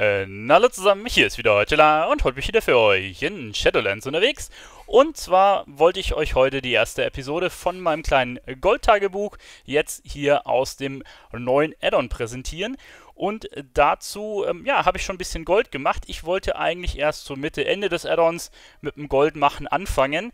Äh, hallo zusammen, hier ist wieder Heutela und heute bin ich wieder für euch in Shadowlands unterwegs. Und zwar wollte ich euch heute die erste Episode von meinem kleinen Goldtagebuch jetzt hier aus dem neuen Addon präsentieren. Und dazu, ähm, ja, habe ich schon ein bisschen Gold gemacht. Ich wollte eigentlich erst zur Mitte, Ende des Addons mit dem Goldmachen anfangen.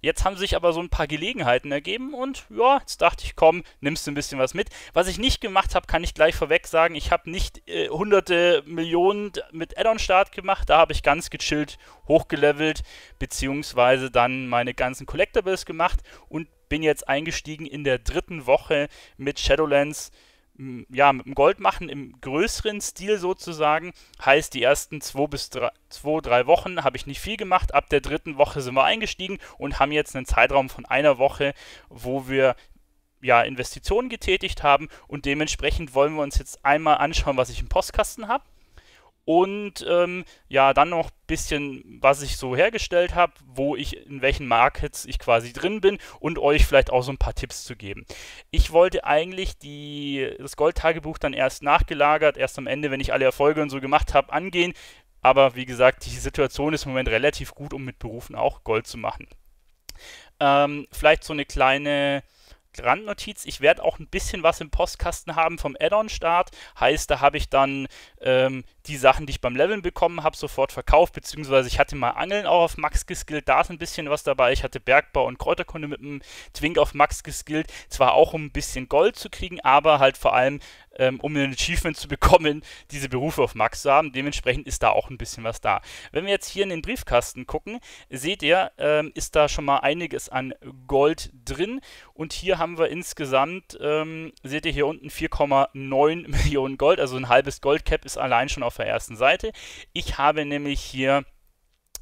Jetzt haben sich aber so ein paar Gelegenheiten ergeben und ja, jetzt dachte ich, komm, nimmst du ein bisschen was mit. Was ich nicht gemacht habe, kann ich gleich vorweg sagen. Ich habe nicht äh, hunderte Millionen mit Add-on-Start gemacht. Da habe ich ganz gechillt hochgelevelt, beziehungsweise dann meine ganzen Collectibles gemacht und bin jetzt eingestiegen in der dritten Woche mit Shadowlands ja, mit dem Gold machen im größeren Stil sozusagen. Heißt, die ersten zwei bis drei, zwei, drei Wochen habe ich nicht viel gemacht. Ab der dritten Woche sind wir eingestiegen und haben jetzt einen Zeitraum von einer Woche, wo wir ja, Investitionen getätigt haben und dementsprechend wollen wir uns jetzt einmal anschauen, was ich im Postkasten habe und ähm, ja, dann noch ein bisschen, was ich so hergestellt habe, wo ich in welchen Markets ich quasi drin bin und euch vielleicht auch so ein paar Tipps zu geben. Ich wollte eigentlich die, das Goldtagebuch dann erst nachgelagert, erst am Ende, wenn ich alle Erfolge und so gemacht habe, angehen. Aber wie gesagt, die Situation ist im Moment relativ gut, um mit Berufen auch Gold zu machen. Ähm, vielleicht so eine kleine Randnotiz, ich werde auch ein bisschen was im Postkasten haben vom Add-on-Start. Heißt, da habe ich dann ähm, die Sachen, die ich beim Leveln bekommen habe, sofort verkauft, beziehungsweise ich hatte mal Angeln auch auf Max geskillt, da ist ein bisschen was dabei. Ich hatte Bergbau und Kräuterkunde mit dem Twink auf Max geskillt, zwar auch um ein bisschen Gold zu kriegen, aber halt vor allem ähm, um ein Achievement zu bekommen, diese Berufe auf Max zu haben. Dementsprechend ist da auch ein bisschen was da. Wenn wir jetzt hier in den Briefkasten gucken, seht ihr, ähm, ist da schon mal einiges an Gold drin. Und hier haben wir insgesamt, ähm, seht ihr hier unten 4,9 Millionen Gold, also ein halbes Goldcap ist allein schon auf der ersten Seite. Ich habe nämlich hier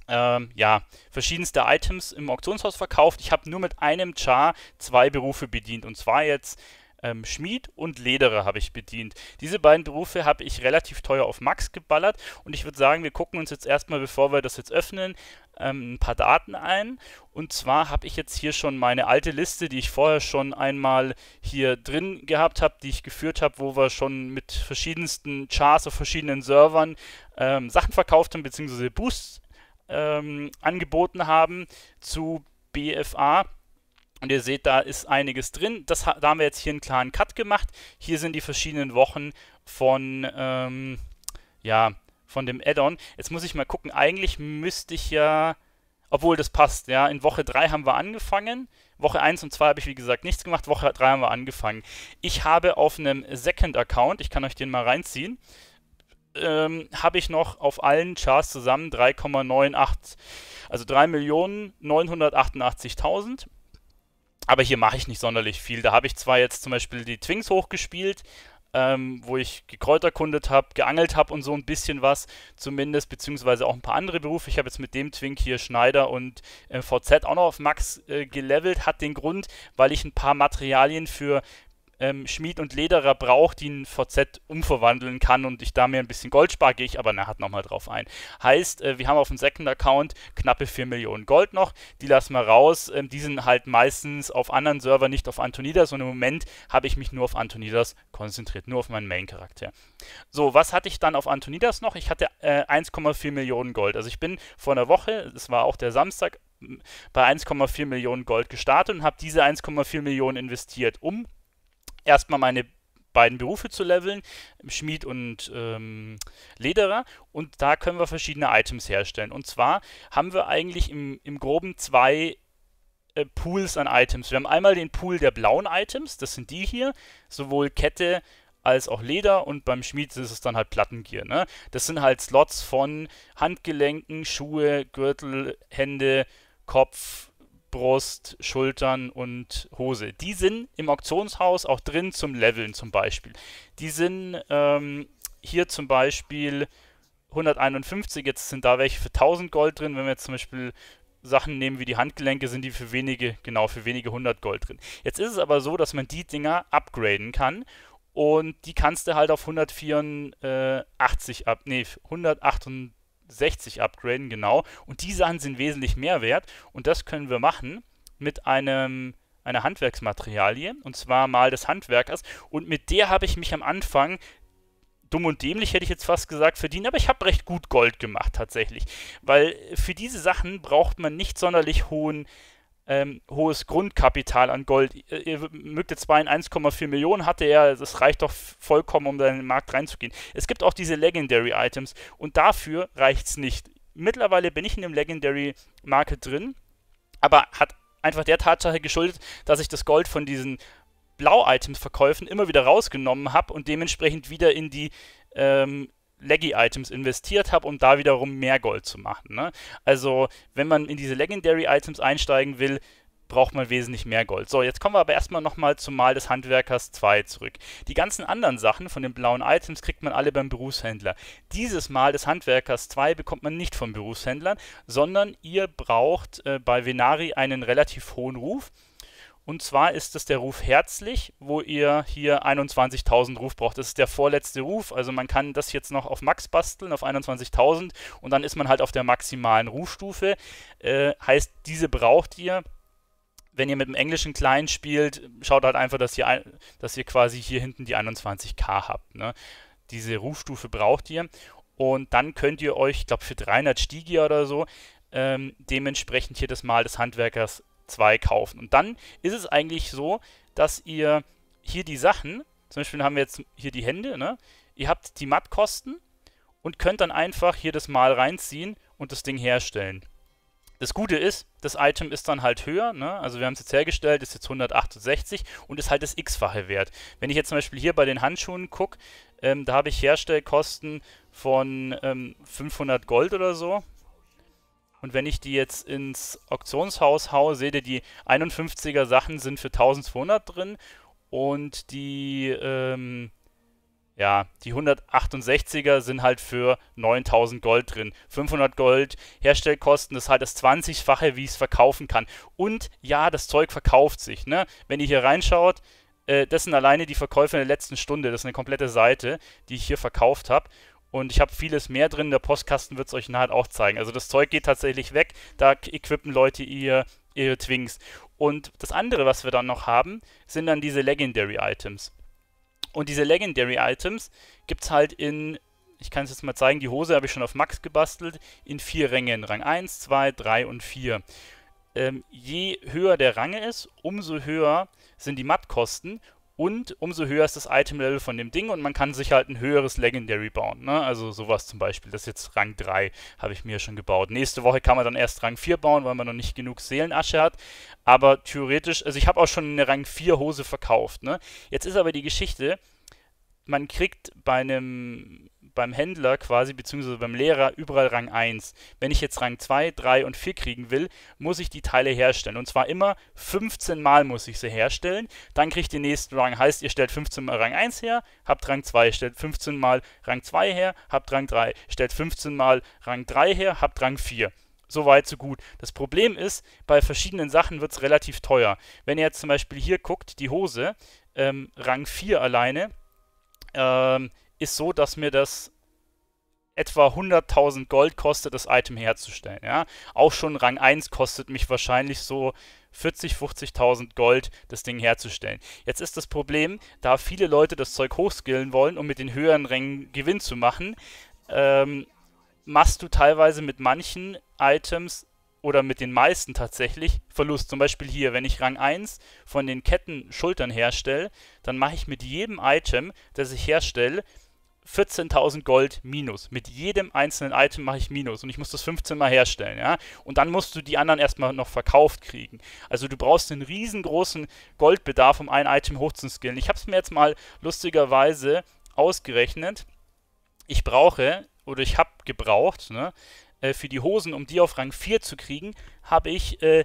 ähm, ja, verschiedenste Items im Auktionshaus verkauft. Ich habe nur mit einem Char zwei Berufe bedient. Und zwar jetzt ähm, Schmied und Lederer habe ich bedient. Diese beiden Berufe habe ich relativ teuer auf Max geballert und ich würde sagen, wir gucken uns jetzt erstmal, bevor wir das jetzt öffnen, ähm, ein paar Daten ein. Und zwar habe ich jetzt hier schon meine alte Liste, die ich vorher schon einmal hier drin gehabt habe, die ich geführt habe, wo wir schon mit verschiedensten Chars auf verschiedenen Servern ähm, Sachen verkauft haben, beziehungsweise Boosts ähm, angeboten haben zu BFA. Und ihr seht, da ist einiges drin. Das, da haben wir jetzt hier einen klaren Cut gemacht. Hier sind die verschiedenen Wochen von, ähm, ja, von dem Add-on. Jetzt muss ich mal gucken. Eigentlich müsste ich ja, obwohl das passt, ja. In Woche 3 haben wir angefangen. Woche 1 und 2 habe ich wie gesagt nichts gemacht. Woche 3 haben wir angefangen. Ich habe auf einem Second-Account, ich kann euch den mal reinziehen, ähm, habe ich noch auf allen Charts zusammen 3,98, also 3.988.000 aber hier mache ich nicht sonderlich viel. Da habe ich zwar jetzt zum Beispiel die Twings hochgespielt, ähm, wo ich gekräuterkundet habe, geangelt habe und so ein bisschen was zumindest, beziehungsweise auch ein paar andere Berufe. Ich habe jetzt mit dem Twink hier Schneider und äh, VZ auch noch auf Max äh, gelevelt. Hat den Grund, weil ich ein paar Materialien für ähm, Schmied und Lederer braucht, die ein VZ umverwandeln kann und ich da mir ein bisschen Gold spare, gehe ich aber nachher nochmal drauf ein. Heißt, äh, wir haben auf dem Second Account knappe 4 Millionen Gold noch, die lassen wir raus. Ähm, die sind halt meistens auf anderen Servern, nicht auf Antonidas und im Moment habe ich mich nur auf Antonidas konzentriert, nur auf meinen Main-Charakter. So, was hatte ich dann auf Antonidas noch? Ich hatte äh, 1,4 Millionen Gold. Also ich bin vor einer Woche, das war auch der Samstag, bei 1,4 Millionen Gold gestartet und habe diese 1,4 Millionen investiert, um erstmal meine beiden Berufe zu leveln, Schmied und ähm, Lederer. Und da können wir verschiedene Items herstellen. Und zwar haben wir eigentlich im, im Groben zwei äh, Pools an Items. Wir haben einmal den Pool der blauen Items, das sind die hier, sowohl Kette als auch Leder und beim Schmied ist es dann halt Plattengier. Ne? Das sind halt Slots von Handgelenken, Schuhe, Gürtel, Hände, Kopf, Brust, Schultern und Hose. Die sind im Auktionshaus auch drin zum Leveln zum Beispiel. Die sind ähm, hier zum Beispiel 151, jetzt sind da welche für 1000 Gold drin. Wenn wir jetzt zum Beispiel Sachen nehmen wie die Handgelenke, sind die für wenige, genau, für wenige 100 Gold drin. Jetzt ist es aber so, dass man die Dinger upgraden kann und die kannst du halt auf 184 ab, nee, 188 60 upgraden, genau. Und die Sachen sind wesentlich mehr wert. Und das können wir machen mit einem einer Handwerksmaterialie, und zwar mal des Handwerkers. Und mit der habe ich mich am Anfang dumm und dämlich, hätte ich jetzt fast gesagt, verdienen, aber ich habe recht gut Gold gemacht tatsächlich. Weil für diese Sachen braucht man nicht sonderlich hohen ähm, hohes Grundkapital an Gold. Ihr mögt jetzt bei 1,4 Millionen hatte er, das reicht doch vollkommen, um da in den Markt reinzugehen. Es gibt auch diese Legendary Items und dafür reicht es nicht. Mittlerweile bin ich in dem Legendary Market drin, aber hat einfach der Tatsache geschuldet, dass ich das Gold von diesen Blau-Items-Verkäufen immer wieder rausgenommen habe und dementsprechend wieder in die ähm, Leggy-Items investiert habe, um da wiederum mehr Gold zu machen. Ne? Also, wenn man in diese Legendary-Items einsteigen will, braucht man wesentlich mehr Gold. So, jetzt kommen wir aber erstmal nochmal zum Mal des Handwerkers 2 zurück. Die ganzen anderen Sachen von den blauen Items kriegt man alle beim Berufshändler. Dieses Mal des Handwerkers 2 bekommt man nicht vom Berufshändlern, sondern ihr braucht äh, bei Venari einen relativ hohen Ruf. Und zwar ist es der Ruf herzlich, wo ihr hier 21.000 Ruf braucht. Das ist der vorletzte Ruf. Also man kann das jetzt noch auf Max basteln, auf 21.000. Und dann ist man halt auf der maximalen Rufstufe. Äh, heißt, diese braucht ihr. Wenn ihr mit dem englischen Kleinen spielt, schaut halt einfach, dass ihr, dass ihr quasi hier hinten die 21k habt. Ne? Diese Rufstufe braucht ihr. Und dann könnt ihr euch, ich glaube für 300 Stigia oder so, ähm, dementsprechend hier das Mal des Handwerkers 2 kaufen. Und dann ist es eigentlich so, dass ihr hier die Sachen, zum Beispiel haben wir jetzt hier die Hände, ne? ihr habt die Mattkosten und könnt dann einfach hier das Mal reinziehen und das Ding herstellen. Das Gute ist, das Item ist dann halt höher, ne? also wir haben es jetzt hergestellt, ist jetzt 168 und ist halt das x-fache wert. Wenn ich jetzt zum Beispiel hier bei den Handschuhen gucke, ähm, da habe ich Herstellkosten von ähm, 500 Gold oder so, und wenn ich die jetzt ins Auktionshaus haue, seht ihr, die 51er Sachen sind für 1200 drin und die, ähm, ja, die 168er sind halt für 9000 Gold drin. 500 Gold, Herstellkosten, das ist halt das 20-fache, wie ich es verkaufen kann. Und ja, das Zeug verkauft sich, ne? Wenn ihr hier reinschaut, äh, das sind alleine die Verkäufe in der letzten Stunde. Das ist eine komplette Seite, die ich hier verkauft habe. Und ich habe vieles mehr drin. Der Postkasten wird es euch nachher auch zeigen. Also das Zeug geht tatsächlich weg. Da equippen Leute ihr, ihre Twinks. Und das andere, was wir dann noch haben, sind dann diese Legendary Items. Und diese Legendary Items gibt es halt in, ich kann es jetzt mal zeigen, die Hose habe ich schon auf Max gebastelt, in vier Rängen. Rang 1, 2, 3 und 4. Ähm, je höher der Rang ist, umso höher sind die Mattkosten und umso höher ist das Item-Level von dem Ding und man kann sich halt ein höheres Legendary bauen. Ne? Also sowas zum Beispiel. Das ist jetzt Rang 3, habe ich mir schon gebaut. Nächste Woche kann man dann erst Rang 4 bauen, weil man noch nicht genug Seelenasche hat. Aber theoretisch, also ich habe auch schon eine Rang 4 Hose verkauft. Ne? Jetzt ist aber die Geschichte, man kriegt bei einem beim Händler quasi, beziehungsweise beim Lehrer überall Rang 1. Wenn ich jetzt Rang 2, 3 und 4 kriegen will, muss ich die Teile herstellen. Und zwar immer 15 Mal muss ich sie herstellen. Dann kriege ich den nächsten Rang. Heißt, ihr stellt 15 Mal Rang 1 her, habt Rang 2, stellt 15 Mal Rang 2 her, habt Rang 3, stellt 15 Mal Rang 3 her, habt Rang 4. So weit, so gut. Das Problem ist, bei verschiedenen Sachen wird es relativ teuer. Wenn ihr jetzt zum Beispiel hier guckt, die Hose, ähm, Rang 4 alleine, ähm, ist so, dass mir das etwa 100.000 Gold kostet, das Item herzustellen. Ja? Auch schon Rang 1 kostet mich wahrscheinlich so 40, 50.000 Gold, das Ding herzustellen. Jetzt ist das Problem, da viele Leute das Zeug hochskillen wollen, um mit den höheren Rängen Gewinn zu machen, ähm, machst du teilweise mit manchen Items oder mit den meisten tatsächlich Verlust. Zum Beispiel hier, wenn ich Rang 1 von den Ketten Schultern herstelle, dann mache ich mit jedem Item, das ich herstelle, 14.000 Gold minus. Mit jedem einzelnen Item mache ich minus und ich muss das 15 Mal herstellen, ja. Und dann musst du die anderen erstmal noch verkauft kriegen. Also du brauchst einen riesengroßen Goldbedarf, um ein Item hochzuskillen. Ich habe es mir jetzt mal lustigerweise ausgerechnet. Ich brauche, oder ich habe gebraucht, ne, äh, für die Hosen, um die auf Rang 4 zu kriegen, habe ich äh,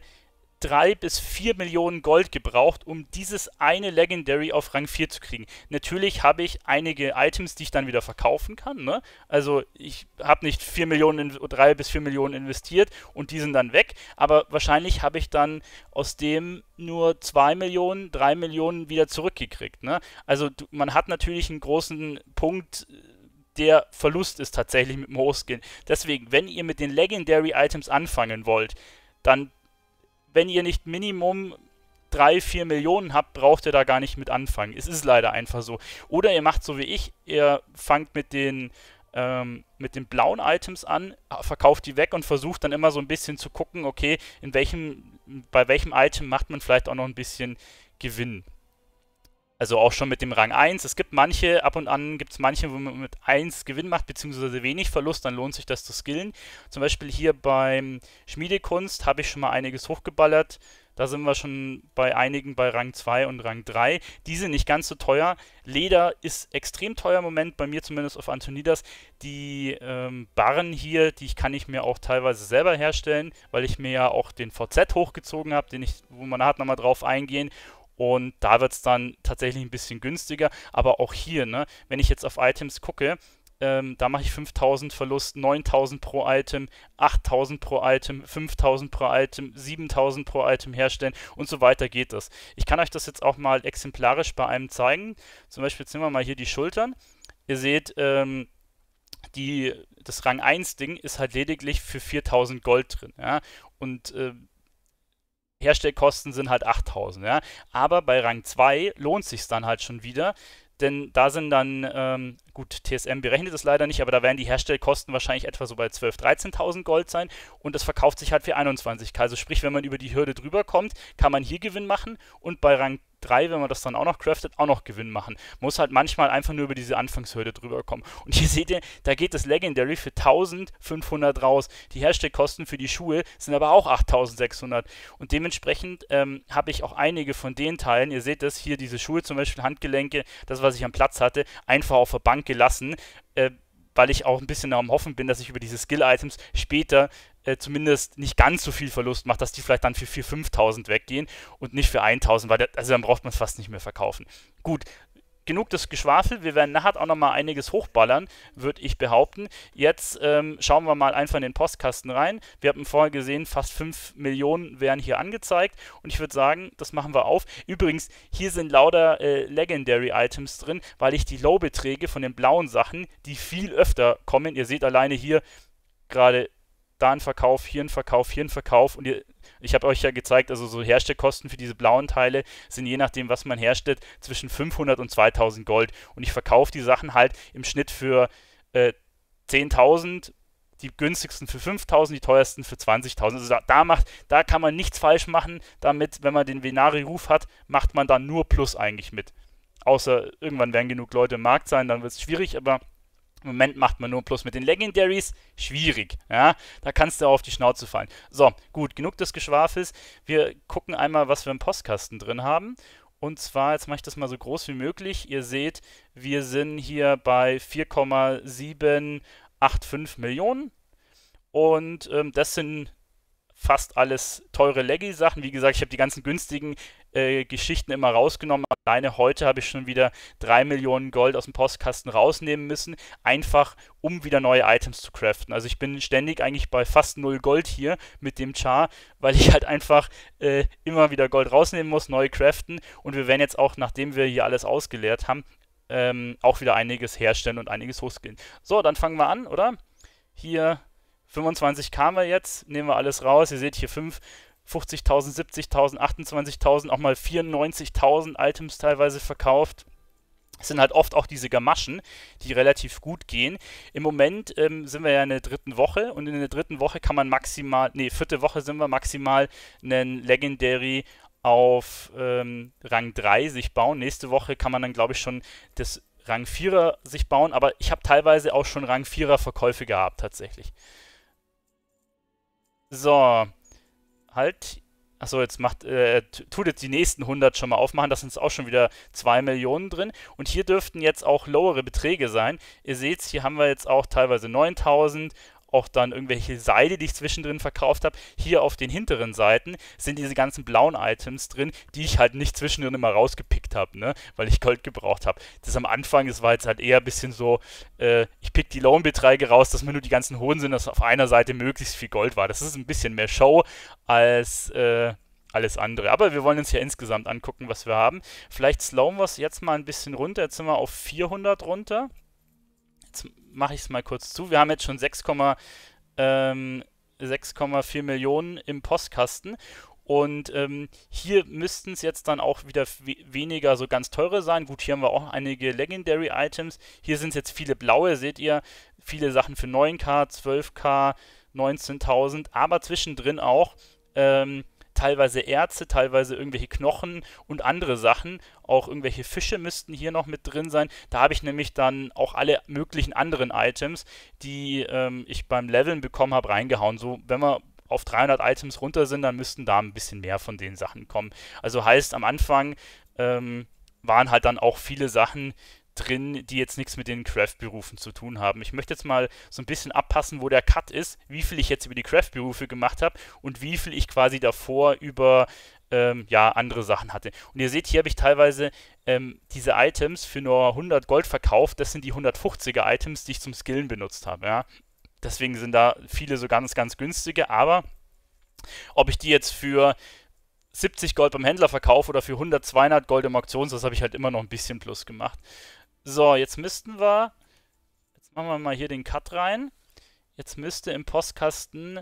3 bis 4 Millionen Gold gebraucht, um dieses eine Legendary auf Rang 4 zu kriegen. Natürlich habe ich einige Items, die ich dann wieder verkaufen kann. Ne? Also ich habe nicht 4 Millionen, 3 bis 4 Millionen investiert und die sind dann weg, aber wahrscheinlich habe ich dann aus dem nur 2 Millionen, 3 Millionen wieder zurückgekriegt. Ne? Also man hat natürlich einen großen Punkt der Verlust ist tatsächlich mit dem Hochskin. Deswegen, wenn ihr mit den Legendary Items anfangen wollt, dann wenn ihr nicht Minimum 3, 4 Millionen habt, braucht ihr da gar nicht mit anfangen. Es ist leider einfach so. Oder ihr macht so wie ich, ihr fangt mit den ähm, mit den blauen Items an, verkauft die weg und versucht dann immer so ein bisschen zu gucken, okay, in welchem, bei welchem Item macht man vielleicht auch noch ein bisschen Gewinn. Also auch schon mit dem Rang 1. Es gibt manche, ab und an gibt es manche, wo man mit 1 Gewinn macht, beziehungsweise wenig Verlust, dann lohnt sich das zu skillen. Zum Beispiel hier beim Schmiedekunst habe ich schon mal einiges hochgeballert. Da sind wir schon bei einigen bei Rang 2 und Rang 3. Die sind nicht ganz so teuer. Leder ist extrem teuer im Moment, bei mir zumindest auf Antonidas. Die ähm, Barren hier, die kann ich mir auch teilweise selber herstellen, weil ich mir ja auch den VZ hochgezogen habe, den ich, wo man hat nochmal drauf eingehen. Und da wird es dann tatsächlich ein bisschen günstiger. Aber auch hier, ne, wenn ich jetzt auf Items gucke, ähm, da mache ich 5000 Verlust, 9000 pro Item, 8000 pro Item, 5000 pro Item, 7000 pro Item herstellen und so weiter geht das. Ich kann euch das jetzt auch mal exemplarisch bei einem zeigen. Zum Beispiel jetzt nehmen wir mal hier die Schultern. Ihr seht, ähm, die, das Rang 1 Ding ist halt lediglich für 4000 Gold drin. Ja? Und äh, Herstellkosten sind halt 8000, ja. Aber bei Rang 2 lohnt sich dann halt schon wieder, denn da sind dann, ähm, gut, TSM berechnet es leider nicht, aber da werden die Herstellkosten wahrscheinlich etwa so bei 12.000, 13.000 Gold sein und das verkauft sich halt für 21k. Also sprich, wenn man über die Hürde drüber kommt, kann man hier Gewinn machen und bei Rang 3, wenn man das dann auch noch craftet, auch noch Gewinn machen. Muss halt manchmal einfach nur über diese Anfangshürde drüber kommen. Und hier seht ihr, da geht das Legendary für 1500 raus. Die Herstellkosten für die Schuhe sind aber auch 8600. Und dementsprechend ähm, habe ich auch einige von den Teilen, ihr seht das, hier diese Schuhe zum Beispiel, Handgelenke, das was ich am Platz hatte, einfach auf der Bank gelassen. Äh, weil ich auch ein bisschen am Hoffen bin, dass ich über diese Skill-Items später äh, zumindest nicht ganz so viel Verlust macht, dass die vielleicht dann für 4.000, 5.000 weggehen und nicht für 1.000, weil das, also dann braucht man es fast nicht mehr verkaufen. Gut, genug des Geschwafel. Wir werden nachher auch noch mal einiges hochballern, würde ich behaupten. Jetzt ähm, schauen wir mal einfach in den Postkasten rein. Wir haben vorher gesehen, fast 5 Millionen werden hier angezeigt. Und ich würde sagen, das machen wir auf. Übrigens, hier sind lauter äh, Legendary Items drin, weil ich die Low-Beträge von den blauen Sachen, die viel öfter kommen, ihr seht alleine hier gerade da ein Verkauf, hier ein Verkauf, hier ein Verkauf und ihr, ich habe euch ja gezeigt, also so Herstellkosten für diese blauen Teile sind je nachdem, was man herstellt, zwischen 500 und 2000 Gold und ich verkaufe die Sachen halt im Schnitt für äh, 10.000 die günstigsten für 5000, die teuersten für 20.000. Also da, da, macht, da kann man nichts falsch machen. Damit, wenn man den Venari-Ruf hat, macht man dann nur Plus eigentlich mit. Außer irgendwann werden genug Leute im Markt sein, dann wird es schwierig, aber im Moment macht man nur plus mit den Legendaries. Schwierig. Ja, da kannst du auf die Schnauze fallen. So, gut, genug des Geschwafels. Wir gucken einmal, was wir im Postkasten drin haben. Und zwar, jetzt mache ich das mal so groß wie möglich. Ihr seht, wir sind hier bei 4,785 Millionen. Und ähm, das sind fast alles teure Leggy-Sachen. Wie gesagt, ich habe die ganzen günstigen äh, Geschichten immer rausgenommen. Alleine heute habe ich schon wieder 3 Millionen Gold aus dem Postkasten rausnehmen müssen, einfach um wieder neue Items zu craften. Also ich bin ständig eigentlich bei fast 0 Gold hier mit dem Char, weil ich halt einfach äh, immer wieder Gold rausnehmen muss, neu craften und wir werden jetzt auch, nachdem wir hier alles ausgeleert haben, ähm, auch wieder einiges herstellen und einiges hochskillen. So, dann fangen wir an, oder? Hier 25 kamen wir jetzt, nehmen wir alles raus. Ihr seht hier 5, 50.000, 70.000, 28.000, auch mal 94.000 Items teilweise verkauft. Es sind halt oft auch diese Gamaschen, die relativ gut gehen. Im Moment ähm, sind wir ja in der dritten Woche und in der dritten Woche kann man maximal, nee, vierte Woche sind wir maximal einen Legendary auf ähm, Rang 3 sich bauen. Nächste Woche kann man dann, glaube ich, schon das Rang 4er sich bauen, aber ich habe teilweise auch schon Rang 4er Verkäufe gehabt, tatsächlich. So. Halt. Achso, jetzt macht, äh, tut jetzt die nächsten 100 schon mal aufmachen. Das sind auch schon wieder 2 Millionen drin. Und hier dürften jetzt auch lowere Beträge sein. Ihr seht, hier haben wir jetzt auch teilweise 9000 auch dann irgendwelche Seile, die ich zwischendrin verkauft habe. Hier auf den hinteren Seiten sind diese ganzen blauen Items drin, die ich halt nicht zwischendrin immer rausgepickt habe, ne? weil ich Gold gebraucht habe. Das am Anfang, das war jetzt halt eher ein bisschen so, äh, ich pick die Lohnbeträge raus, dass mir nur die ganzen hohen sind, dass auf einer Seite möglichst viel Gold war. Das ist ein bisschen mehr Show als äh, alles andere. Aber wir wollen uns ja insgesamt angucken, was wir haben. Vielleicht slowen wir es jetzt mal ein bisschen runter. Jetzt sind wir auf 400 runter. Mache ich es mal kurz zu. Wir haben jetzt schon 6,4 ähm, Millionen im Postkasten. Und ähm, hier müssten es jetzt dann auch wieder weniger so ganz teure sein. Gut, hier haben wir auch einige Legendary Items. Hier sind es jetzt viele blaue, seht ihr. Viele Sachen für 9K, 12K, 19.000, aber zwischendrin auch ähm, teilweise Erze, teilweise irgendwelche Knochen und andere Sachen. Auch irgendwelche Fische müssten hier noch mit drin sein. Da habe ich nämlich dann auch alle möglichen anderen Items, die ähm, ich beim Leveln bekommen habe, reingehauen. So, wenn wir auf 300 Items runter sind, dann müssten da ein bisschen mehr von den Sachen kommen. Also heißt, am Anfang ähm, waren halt dann auch viele Sachen, drin, die jetzt nichts mit den Craft-Berufen zu tun haben. Ich möchte jetzt mal so ein bisschen abpassen, wo der Cut ist, wie viel ich jetzt über die Craft-Berufe gemacht habe und wie viel ich quasi davor über ähm, ja, andere Sachen hatte. Und ihr seht, hier habe ich teilweise ähm, diese Items für nur 100 Gold verkauft. Das sind die 150er Items, die ich zum Skillen benutzt habe. Ja. Deswegen sind da viele so ganz, ganz günstige, aber ob ich die jetzt für 70 Gold beim Händler verkaufe oder für 100, 200 Gold im Auktions, das habe ich halt immer noch ein bisschen plus gemacht. So, jetzt müssten wir, jetzt machen wir mal hier den Cut rein. Jetzt müsste im Postkasten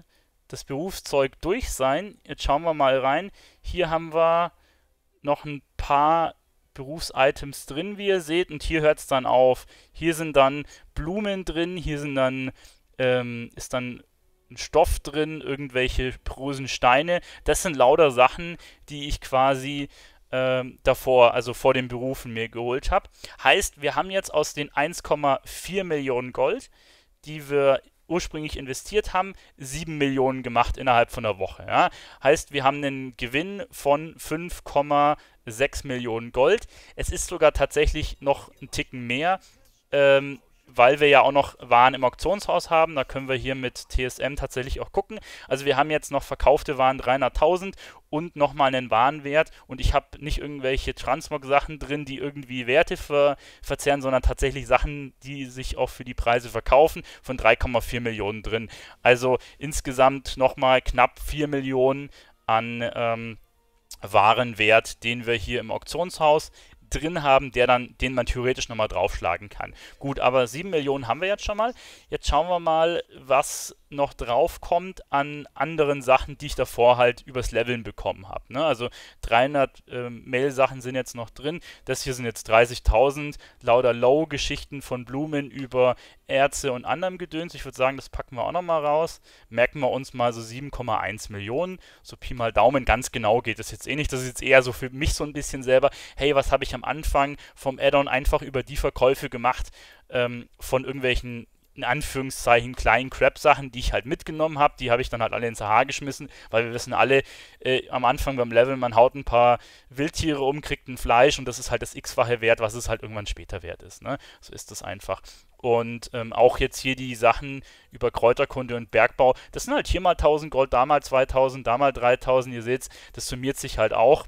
das Berufszeug durch sein. Jetzt schauen wir mal rein. Hier haben wir noch ein paar Berufsitems drin, wie ihr seht, und hier hört es dann auf. Hier sind dann Blumen drin, hier sind dann, ähm, ist dann ein Stoff drin, irgendwelche prosen Steine. Das sind lauter Sachen, die ich quasi ähm, davor, also vor den Berufen mir geholt habe. Heißt, wir haben jetzt aus den 1,4 Millionen Gold, die wir ursprünglich investiert haben, 7 Millionen gemacht innerhalb von einer Woche. Ja? Heißt, wir haben einen Gewinn von 5,6 Millionen Gold. Es ist sogar tatsächlich noch ein Ticken mehr. Ähm, weil wir ja auch noch Waren im Auktionshaus haben, da können wir hier mit TSM tatsächlich auch gucken. Also wir haben jetzt noch verkaufte Waren 300.000 und nochmal einen Warenwert und ich habe nicht irgendwelche Transmog-Sachen drin, die irgendwie Werte ver verzerren, sondern tatsächlich Sachen, die sich auch für die Preise verkaufen, von 3,4 Millionen drin. Also insgesamt nochmal knapp 4 Millionen an ähm, Warenwert, den wir hier im Auktionshaus drin haben, der dann, den man theoretisch nochmal draufschlagen kann. Gut, aber 7 Millionen haben wir jetzt schon mal. Jetzt schauen wir mal, was noch drauf kommt an anderen Sachen, die ich davor halt übers Leveln bekommen habe. Ne? Also 300 äh, Mail-Sachen sind jetzt noch drin. Das hier sind jetzt 30.000. Lauter Low-Geschichten von Blumen über Erze und anderem Gedöns. Ich würde sagen, das packen wir auch nochmal raus. Merken wir uns mal so 7,1 Millionen. So Pi mal Daumen. Ganz genau geht das jetzt eh nicht. Das ist jetzt eher so für mich so ein bisschen selber. Hey, was habe ich am Anfang vom Add-on einfach über die Verkäufe gemacht ähm, von irgendwelchen in Anführungszeichen kleinen Crap-Sachen, die ich halt mitgenommen habe, die habe ich dann halt alle ins Haar geschmissen, weil wir wissen alle, äh, am Anfang beim Level, man haut ein paar Wildtiere um, kriegt ein Fleisch und das ist halt das x-fache Wert, was es halt irgendwann später wert ist. Ne? So ist das einfach. Und ähm, auch jetzt hier die Sachen über Kräuterkunde und Bergbau, das sind halt hier mal 1000 Gold, da mal 2000, da mal 3000, ihr seht, das summiert sich halt auch.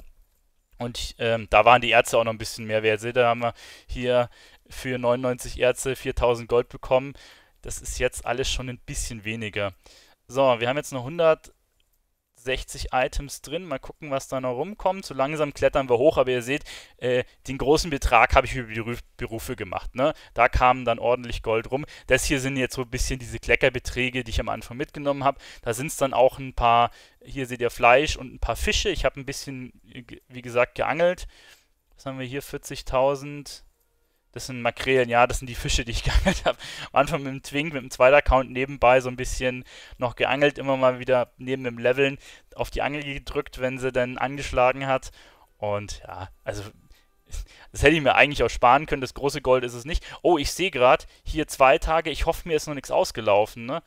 Und ähm, da waren die Ärzte auch noch ein bisschen mehr wert. Seht ihr, da haben wir hier für 99 Ärzte 4000 Gold bekommen. Das ist jetzt alles schon ein bisschen weniger. So, wir haben jetzt noch 160 Items drin. Mal gucken, was da noch rumkommt. So langsam klettern wir hoch, aber ihr seht, äh, den großen Betrag habe ich über die Berufe gemacht. Ne? Da kam dann ordentlich Gold rum. Das hier sind jetzt so ein bisschen diese Kleckerbeträge, die ich am Anfang mitgenommen habe. Da sind es dann auch ein paar, hier seht ihr Fleisch und ein paar Fische. Ich habe ein bisschen, wie gesagt, geangelt. Was haben wir hier? 40.000. Das sind Makrelen, ja, das sind die Fische, die ich geangelt habe. Am Anfang mit dem Twink, mit dem zweiten Account nebenbei so ein bisschen noch geangelt, immer mal wieder neben dem Leveln auf die Angel gedrückt, wenn sie dann angeschlagen hat. Und ja, also das hätte ich mir eigentlich auch sparen können. Das große Gold ist es nicht. Oh, ich sehe gerade hier zwei Tage. Ich hoffe, mir ist noch nichts ausgelaufen. Ne?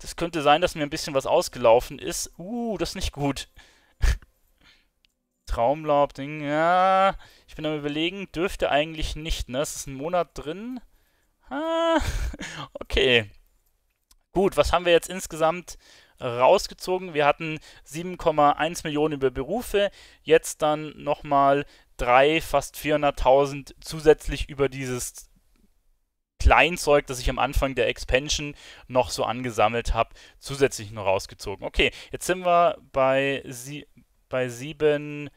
Das könnte sein, dass mir ein bisschen was ausgelaufen ist. Uh, das ist nicht gut. Traumlaub-Ding, ja. Ich bin am überlegen, dürfte eigentlich nicht, ne? Es ist ein Monat drin. Ah, okay. Gut, was haben wir jetzt insgesamt rausgezogen? Wir hatten 7,1 Millionen über Berufe, jetzt dann nochmal 3, fast 400.000 zusätzlich über dieses Kleinzeug, das ich am Anfang der Expansion noch so angesammelt habe, zusätzlich noch rausgezogen. Okay, jetzt sind wir bei, sie bei 7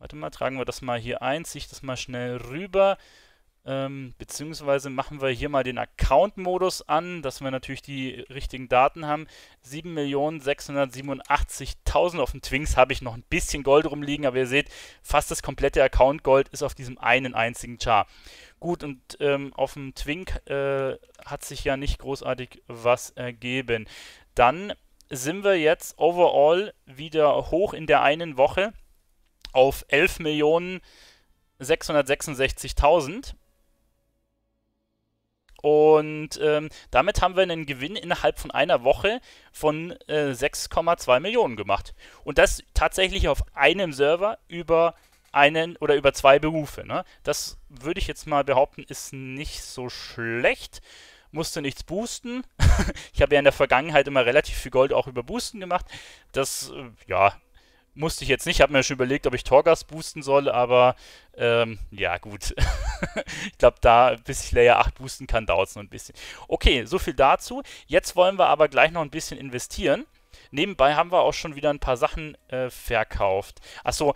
Warte mal, tragen wir das mal hier ein, ziehe ich das mal schnell rüber. Äh, Ähm, beziehungsweise machen wir hier mal den Account-Modus an, dass wir natürlich die richtigen Daten haben. 7.687.000 auf dem Twinks habe ich noch ein bisschen Gold rumliegen, aber ihr seht, fast das komplette Account-Gold ist auf diesem einen einzigen Char. Gut, und ähm, auf dem Twink äh, hat sich ja nicht großartig was ergeben. Dann sind wir jetzt overall wieder hoch in der einen Woche auf 11.666.000. Und ähm, damit haben wir einen Gewinn innerhalb von einer Woche von äh, 6,2 Millionen gemacht. Und das tatsächlich auf einem Server über einen oder über zwei Berufe. Ne? Das würde ich jetzt mal behaupten, ist nicht so schlecht. Musste nichts boosten. ich habe ja in der Vergangenheit immer relativ viel Gold auch über Boosten gemacht. Das, äh, ja, musste ich jetzt nicht. Ich habe mir schon überlegt, ob ich Torgas boosten soll, aber ähm, ja, gut. ich glaube, da, bis ich Layer 8 boosten kann, dauert es noch ein bisschen. Okay, so viel dazu. Jetzt wollen wir aber gleich noch ein bisschen investieren. Nebenbei haben wir auch schon wieder ein paar Sachen äh, verkauft. Achso.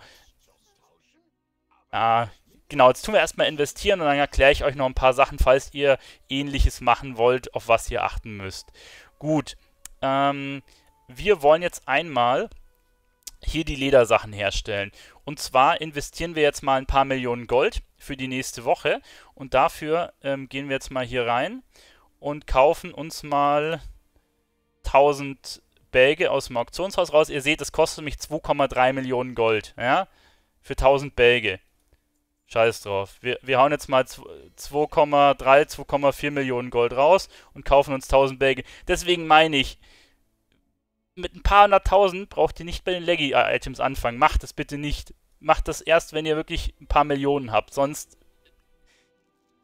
Ah, genau, jetzt tun wir erstmal investieren und dann erkläre ich euch noch ein paar Sachen, falls ihr ähnliches machen wollt, auf was ihr achten müsst. Gut. Ähm, wir wollen jetzt einmal hier die Ledersachen herstellen. Und zwar investieren wir jetzt mal ein paar Millionen Gold für die nächste Woche. Und dafür ähm, gehen wir jetzt mal hier rein und kaufen uns mal 1000 Bälge aus dem Auktionshaus raus. Ihr seht, es kostet mich 2,3 Millionen Gold. Ja? Für 1000 Bälge. Scheiß drauf. Wir, wir hauen jetzt mal 2,3, 2,4 Millionen Gold raus und kaufen uns 1000 Bälge. Deswegen meine ich, mit ein paar hunderttausend braucht ihr nicht bei den Leggy-Items anfangen. Macht das bitte nicht. Macht das erst, wenn ihr wirklich ein paar Millionen habt. Sonst,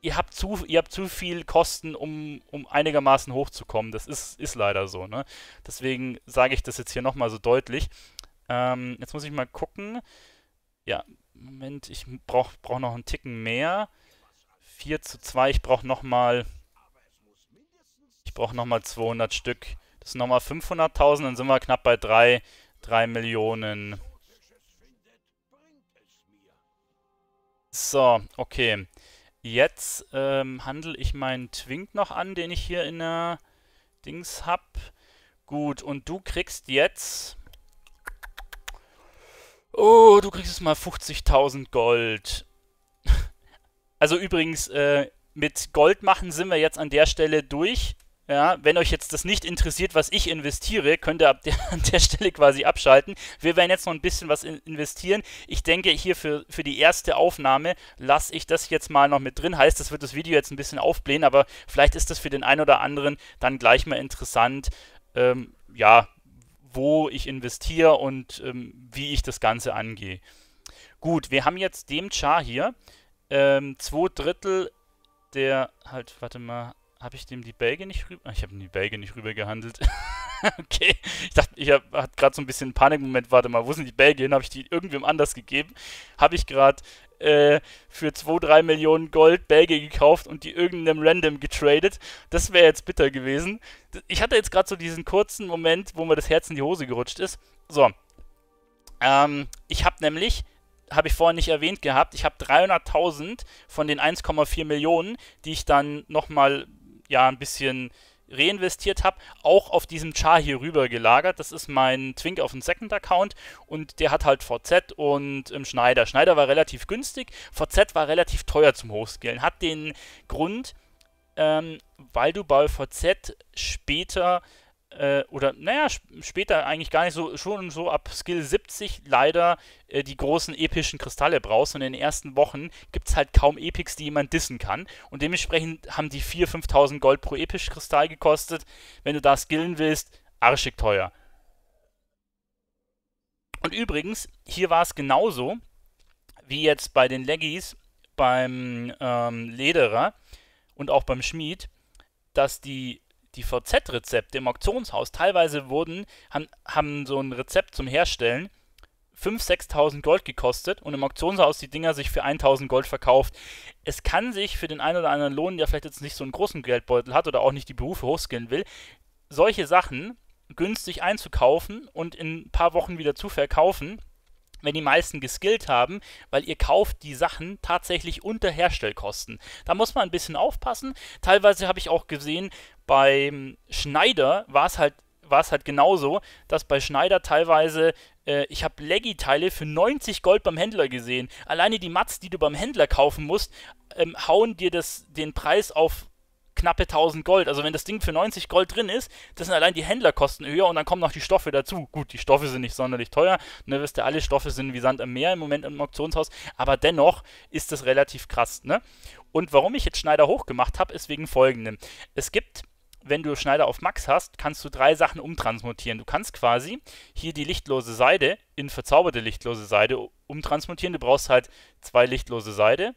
ihr habt zu, ihr habt zu viel Kosten, um, um einigermaßen hochzukommen. Das ist, ist leider so. Ne? Deswegen sage ich das jetzt hier nochmal so deutlich. Ähm, jetzt muss ich mal gucken. Ja, Moment, ich brauche brauch noch einen Ticken mehr. 4 zu 2, ich brauche nochmal... Ich brauche nochmal 200 Stück. Das sind nochmal 500.000, dann sind wir knapp bei 3, 3 Millionen. So, okay. Jetzt ähm, handle ich meinen Twink noch an, den ich hier in der Dings habe. Gut, und du kriegst jetzt... Oh, du kriegst jetzt mal 50.000 Gold. also übrigens, äh, mit Gold machen sind wir jetzt an der Stelle durch. Ja, wenn euch jetzt das nicht interessiert, was ich investiere, könnt ihr ab der, an der Stelle quasi abschalten. Wir werden jetzt noch ein bisschen was in, investieren. Ich denke, hier für, für die erste Aufnahme lasse ich das jetzt mal noch mit drin. Heißt, das wird das Video jetzt ein bisschen aufblähen, aber vielleicht ist das für den einen oder anderen dann gleich mal interessant, ähm, ja, wo ich investiere und ähm, wie ich das Ganze angehe. Gut, wir haben jetzt dem Char hier ähm, zwei Drittel der, halt, warte mal, habe ich dem die Belge nicht rüber... Ich habe die Belge nicht rüber gehandelt. okay. Ich dachte, ich habe gerade so ein bisschen einen Panikmoment. Warte mal, wo sind die Belgien? Habe ich die irgendwem anders gegeben? Habe ich gerade äh, für 2, 3 Millionen Gold Belge gekauft und die irgendeinem Random getradet. Das wäre jetzt bitter gewesen. Ich hatte jetzt gerade so diesen kurzen Moment, wo mir das Herz in die Hose gerutscht ist. So. Ähm, ich habe nämlich habe ich vorhin nicht erwähnt gehabt, ich habe 300.000 von den 1,4 Millionen, die ich dann nochmal ja ein bisschen reinvestiert habe, auch auf diesem Char hier rüber gelagert. Das ist mein Twink auf dem Second Account und der hat halt VZ und ähm, Schneider. Schneider war relativ günstig, VZ war relativ teuer zum Hochskillen. Hat den Grund, ähm, weil du bei VZ später äh, oder naja, später eigentlich gar nicht so, schon so ab Skill 70 leider äh, die großen epischen Kristalle brauchst und in den ersten Wochen gibt es halt kaum Epics, die jemand dissen kann und dementsprechend haben die 4.000, 5.000 Gold pro episch Kristall gekostet. Wenn du da skillen willst, arschig teuer. Und übrigens, hier war es genauso wie jetzt bei den Leggies, beim ähm, Lederer und auch beim Schmied, dass die die VZ-Rezepte im Auktionshaus teilweise wurden, haben, haben so ein Rezept zum Herstellen 5.000, 6.000 Gold gekostet und im Auktionshaus die Dinger sich für 1.000 Gold verkauft. Es kann sich für den einen oder anderen lohnen, der vielleicht jetzt nicht so einen großen Geldbeutel hat oder auch nicht die Berufe hochskillen will, solche Sachen günstig einzukaufen und in ein paar Wochen wieder zu verkaufen, wenn die meisten geskillt haben, weil ihr kauft die Sachen tatsächlich unter Herstellkosten. Da muss man ein bisschen aufpassen. Teilweise habe ich auch gesehen, beim Schneider war es halt war es halt genauso, dass bei Schneider teilweise, äh, ich habe Leggy-Teile für 90 Gold beim Händler gesehen. Alleine die Mats, die du beim Händler kaufen musst, ähm, hauen dir das, den Preis auf knappe 1000 Gold. Also wenn das Ding für 90 Gold drin ist, das sind allein die Händlerkosten höher und dann kommen noch die Stoffe dazu. Gut, die Stoffe sind nicht sonderlich teuer. Ne, wisst ihr, alle Stoffe sind wie Sand am Meer im Moment im Auktionshaus. Aber dennoch ist das relativ krass. Ne? Und warum ich jetzt Schneider hochgemacht habe, ist wegen folgendem. Es gibt wenn du Schneider auf Max hast, kannst du drei Sachen umtransmutieren. Du kannst quasi hier die lichtlose Seide in verzauberte lichtlose Seide umtransmutieren. Du brauchst halt zwei lichtlose Seide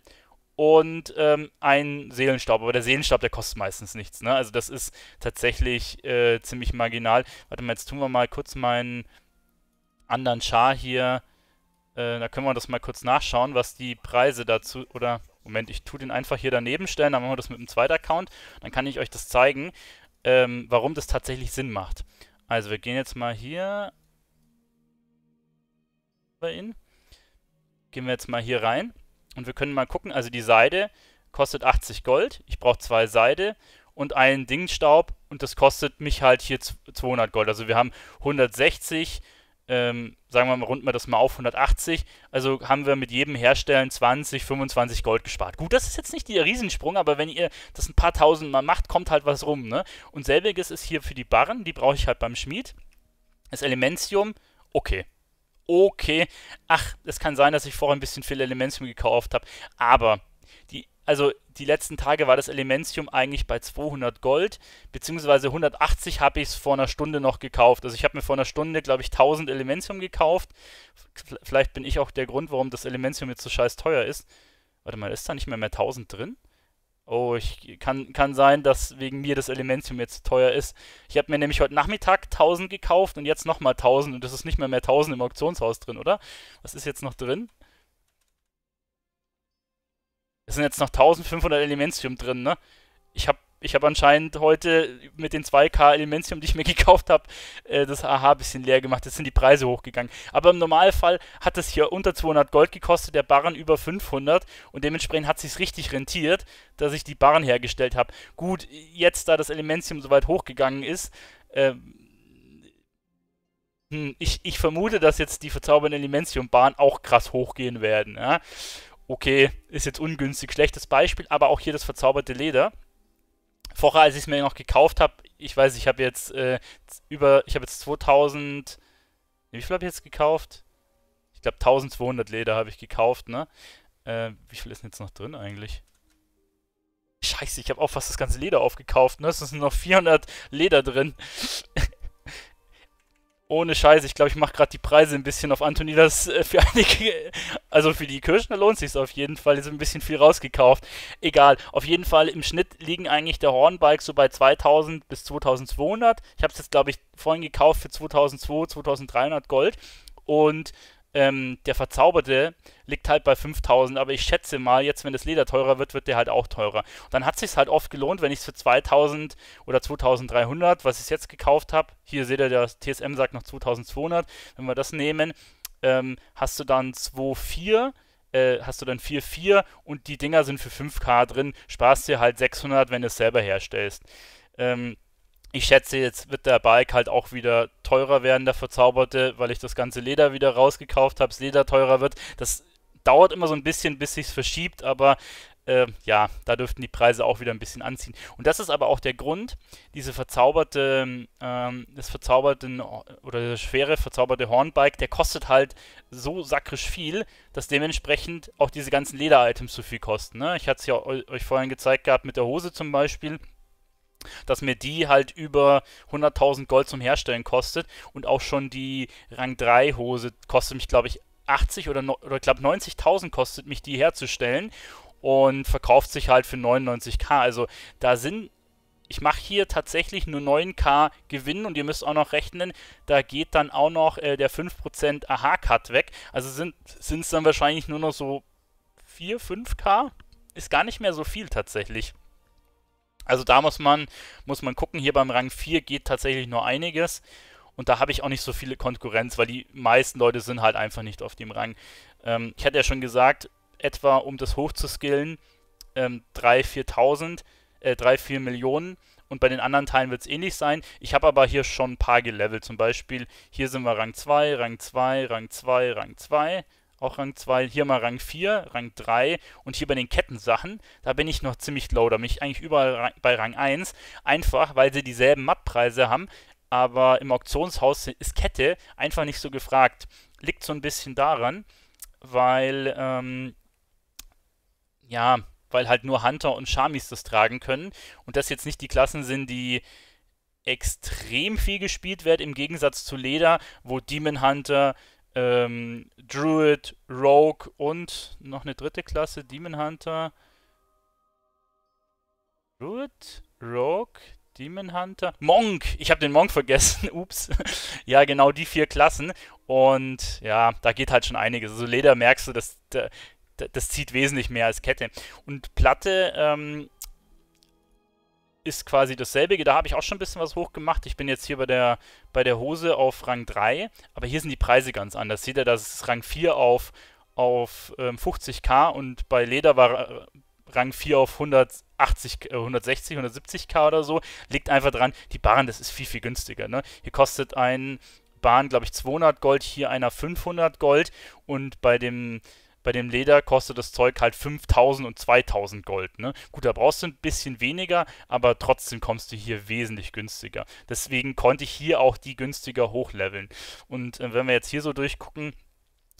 und ähm, ein Seelenstaub. Aber der Seelenstaub, der kostet meistens nichts. Ne? Also das ist tatsächlich äh, ziemlich marginal. Warte mal, jetzt tun wir mal kurz meinen anderen Char hier. Äh, da können wir das mal kurz nachschauen, was die Preise dazu... Oder, Moment, ich tue den einfach hier daneben stellen. Dann machen wir das mit einem zweiten Account. Dann kann ich euch das zeigen, ähm, warum das tatsächlich Sinn macht. Also wir gehen jetzt mal hier bei ihn. Gehen wir jetzt mal hier rein. Und wir können mal gucken, also die Seide kostet 80 Gold. Ich brauche zwei Seide und einen Dingstaub und das kostet mich halt hier 200 Gold. Also wir haben 160, ähm, sagen wir mal, runden wir das mal auf 180. Also haben wir mit jedem Herstellen 20, 25 Gold gespart. Gut, das ist jetzt nicht der Riesensprung, aber wenn ihr das ein paar tausend Mal macht, kommt halt was rum. Ne? Und selbiges ist hier für die Barren, die brauche ich halt beim Schmied. Das Elementium, okay okay, ach, es kann sein, dass ich vorher ein bisschen viel Elementium gekauft habe, aber die, also die letzten Tage war das Elementium eigentlich bei 200 Gold, beziehungsweise 180 habe ich es vor einer Stunde noch gekauft. Also ich habe mir vor einer Stunde, glaube ich, 1000 Elementium gekauft. Vielleicht bin ich auch der Grund, warum das Elementium jetzt so scheiß teuer ist. Warte mal, ist da nicht mehr mehr 1000 drin? Oh, ich kann, kann sein, dass wegen mir das Elementium jetzt teuer ist. Ich habe mir nämlich heute Nachmittag 1000 gekauft und jetzt nochmal 1000 und das ist nicht mehr mehr 1000 im Auktionshaus drin, oder? Was ist jetzt noch drin? Es sind jetzt noch 1500 Elementium drin, ne? Ich habe ich habe anscheinend heute mit den 2K Elementium, die ich mir gekauft habe, äh, das AH ein bisschen leer gemacht. Jetzt sind die Preise hochgegangen. Aber im Normalfall hat es hier unter 200 Gold gekostet, der Barren über 500 und dementsprechend hat es sich richtig rentiert, dass ich die Barren hergestellt habe. Gut, jetzt da das Elementium so weit hochgegangen ist, äh, ich, ich, vermute, dass jetzt die verzaubernden Elementium-Bahnen auch krass hochgehen werden. Ja? Okay, ist jetzt ungünstig, schlechtes Beispiel, aber auch hier das verzauberte Leder vorher, als ich es mir noch gekauft habe, ich weiß, ich habe jetzt äh, über, ich habe jetzt 2000, wie viel habe ich jetzt gekauft? Ich glaube 1200 Leder habe ich gekauft, ne? Äh, wie viel ist denn jetzt noch drin eigentlich? Scheiße, ich habe auch fast das ganze Leder aufgekauft, ne? Es sind noch 400 Leder drin. Ohne Scheiße, ich glaube, ich mache gerade die Preise ein bisschen auf Antonidas äh, für einige, also für die Kirschner lohnt sich auf jeden Fall, ist ein bisschen viel rausgekauft. Egal, auf jeden Fall im Schnitt liegen eigentlich der Hornbike so bei 2000 bis 2200. Ich habe es jetzt, glaube ich, vorhin gekauft für 2200, 2300 Gold und ähm, der Verzauberte liegt halt bei 5000, aber ich schätze mal, jetzt wenn das Leder teurer wird, wird der halt auch teurer. Und dann hat sich halt oft gelohnt, wenn ich es für 2000 oder 2300, was ich jetzt gekauft habe, hier seht ihr, der TSM sagt noch 2200, wenn wir das nehmen, ähm, hast du dann 2,4 äh, hast du dann 4,4 und die Dinger sind für 5K drin, sparst dir halt 600, wenn du es selber herstellst. Ähm, ich schätze, jetzt wird der Bike halt auch wieder teurer werden, der verzauberte, weil ich das ganze Leder wieder rausgekauft habe, das Leder teurer wird. Das dauert immer so ein bisschen, bis sich verschiebt, aber äh, ja, da dürften die Preise auch wieder ein bisschen anziehen. Und das ist aber auch der Grund, diese verzauberte, ähm, das verzauberte oder das schwere verzauberte Hornbike, der kostet halt so sakrisch viel, dass dementsprechend auch diese ganzen Leder-Items so viel kosten. Ne? Ich hatte es ja euch vorhin gezeigt gehabt mit der Hose zum Beispiel dass mir die halt über 100.000 Gold zum Herstellen kostet und auch schon die Rang 3 Hose kostet mich, glaube ich, 80 oder, oder glaube 90.000 kostet mich die herzustellen und verkauft sich halt für 99k. Also da sind ich mache hier tatsächlich nur 9k Gewinn und ihr müsst auch noch rechnen, da geht dann auch noch äh, der 5% AH-Cut weg. Also sind es dann wahrscheinlich nur noch so 4, 5k. Ist gar nicht mehr so viel tatsächlich. Also da muss man, muss man gucken, hier beim Rang 4 geht tatsächlich nur einiges. Und da habe ich auch nicht so viele Konkurrenz, weil die meisten Leute sind halt einfach nicht auf dem Rang. Ähm, ich hatte ja schon gesagt, etwa um das hochzuskillen, ähm, 3.000, 4.000, äh, 3, 4 Millionen. Und bei den anderen Teilen wird es ähnlich sein. Ich habe aber hier schon ein paar gelevelt. Zum Beispiel, hier sind wir Rang 2, Rang 2, Rang 2, Rang 2 auch Rang 2, hier mal Rang 4, Rang 3 und hier bei den Kettensachen, da bin ich noch ziemlich low, da bin ich eigentlich überall bei Rang 1, einfach weil sie dieselben Mattpreise haben, aber im Auktionshaus ist Kette einfach nicht so gefragt. Liegt so ein bisschen daran, weil, ähm, ja, weil halt nur Hunter und Shamis das tragen können und das jetzt nicht die Klassen sind, die extrem viel gespielt werden, im Gegensatz zu Leder, wo Demon Hunter ähm, Druid, Rogue und noch eine dritte Klasse, Demon Hunter. Druid, Rogue, Demon Hunter, Monk. Ich habe den Monk vergessen. Ups. ja, genau die vier Klassen. Und ja, da geht halt schon einiges. Also Leder merkst du, das, das, das zieht wesentlich mehr als Kette. Und Platte ähm, ist quasi dasselbe. Da habe ich auch schon ein bisschen was hochgemacht. Ich bin jetzt hier bei der, bei der Hose auf Rang 3, aber hier sind die Preise ganz anders. Seht ihr, das ist Rang 4 auf, auf ähm, 50k und bei Leder war äh, Rang 4 auf 180, äh, 160, 170k oder so. Liegt einfach dran, die Bahn, das ist viel, viel günstiger. Ne? Hier kostet ein Bahn, glaube ich, 200 Gold, hier einer 500 Gold und bei dem bei dem Leder kostet das Zeug halt 5000 und 2000 Gold. Ne? Gut, da brauchst du ein bisschen weniger, aber trotzdem kommst du hier wesentlich günstiger. Deswegen konnte ich hier auch die günstiger hochleveln. Und äh, wenn wir jetzt hier so durchgucken,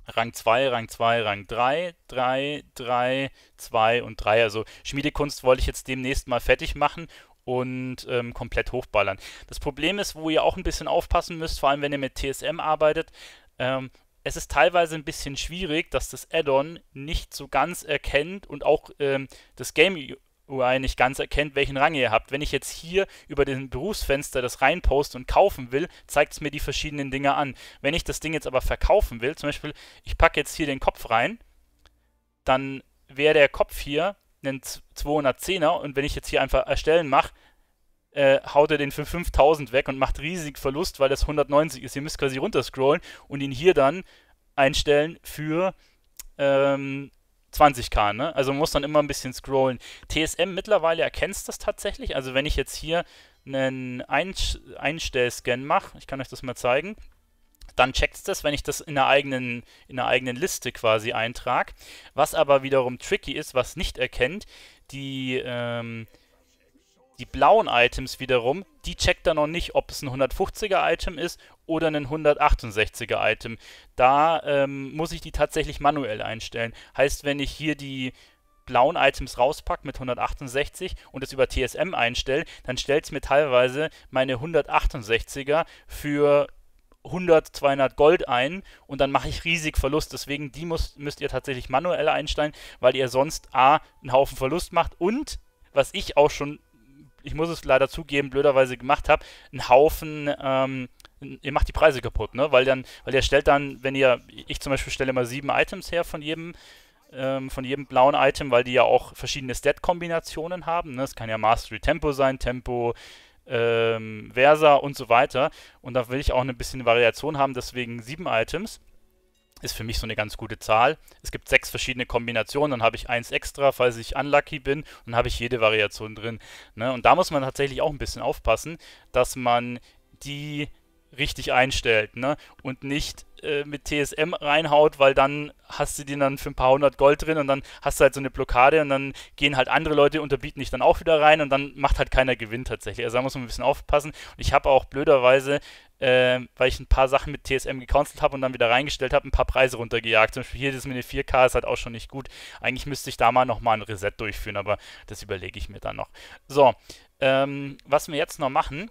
Rang 2, Rang 2, Rang 3, 3, 3, 2 und 3. Also Schmiedekunst wollte ich jetzt demnächst mal fertig machen und ähm, komplett hochballern. Das Problem ist, wo ihr auch ein bisschen aufpassen müsst, vor allem wenn ihr mit TSM arbeitet, ähm, es ist teilweise ein bisschen schwierig, dass das Add-on nicht so ganz erkennt und auch ähm, das Game UI nicht ganz erkennt, welchen Rang ihr habt. Wenn ich jetzt hier über den Berufsfenster das reinposte und kaufen will, zeigt es mir die verschiedenen Dinge an. Wenn ich das Ding jetzt aber verkaufen will, zum Beispiel, ich packe jetzt hier den Kopf rein, dann wäre der Kopf hier ein 210er und wenn ich jetzt hier einfach erstellen mache, äh, haut er den für 5000 weg und macht riesig Verlust, weil das 190 ist. Ihr müsst quasi runterscrollen und ihn hier dann einstellen für ähm, 20k, ne? Also man muss dann immer ein bisschen scrollen. TSM mittlerweile erkennt das tatsächlich. Also wenn ich jetzt hier einen Einstellscan mache, ich kann euch das mal zeigen, dann checkt es das, wenn ich das in einer eigenen, in einer eigenen Liste quasi eintrage. Was aber wiederum tricky ist, was nicht erkennt, die ähm, die blauen Items wiederum, die checkt er noch nicht, ob es ein 150er Item ist oder ein 168er Item. Da ähm, muss ich die tatsächlich manuell einstellen. Heißt, wenn ich hier die blauen Items rauspacke mit 168 und es über TSM einstelle, dann stellt es mir teilweise meine 168er für 100, 200 Gold ein und dann mache ich riesig Verlust. Deswegen die muss, müsst ihr tatsächlich manuell einstellen, weil ihr sonst A, einen Haufen Verlust macht und was ich auch schon ich muss es leider zugeben, blöderweise gemacht habe, einen Haufen, ähm, ihr macht die Preise kaputt, ne? Weil dann, weil ihr stellt dann, wenn ihr, ich zum Beispiel stelle immer sieben Items her von jedem, ähm, von jedem blauen Item, weil die ja auch verschiedene Stat-Kombinationen haben. Ne? Kann ja Mastery Tempo sein, Tempo, ähm, Versa und so weiter. Und da will ich auch ein bisschen Variation haben, deswegen sieben Items ist für mich so eine ganz gute Zahl. Es gibt sechs verschiedene Kombinationen, dann habe ich eins extra, falls ich unlucky bin, und dann habe ich jede Variation drin. Ne? Und da muss man tatsächlich auch ein bisschen aufpassen, dass man die richtig einstellt ne? und nicht äh, mit TSM reinhaut, weil dann hast du den dann für ein paar hundert Gold drin und dann hast du halt so eine Blockade und dann gehen halt andere Leute unterbieten dich dann auch wieder rein und dann macht halt keiner Gewinn tatsächlich. Also da muss man ein bisschen aufpassen. Und ich habe auch blöderweise, äh, weil ich ein paar Sachen mit TSM gecancelt habe und dann wieder reingestellt habe, ein paar Preise runtergejagt. Zum Beispiel hier das mit den 4K ist halt auch schon nicht gut. Eigentlich müsste ich da mal nochmal ein Reset durchführen, aber das überlege ich mir dann noch. So, ähm, was wir jetzt noch machen,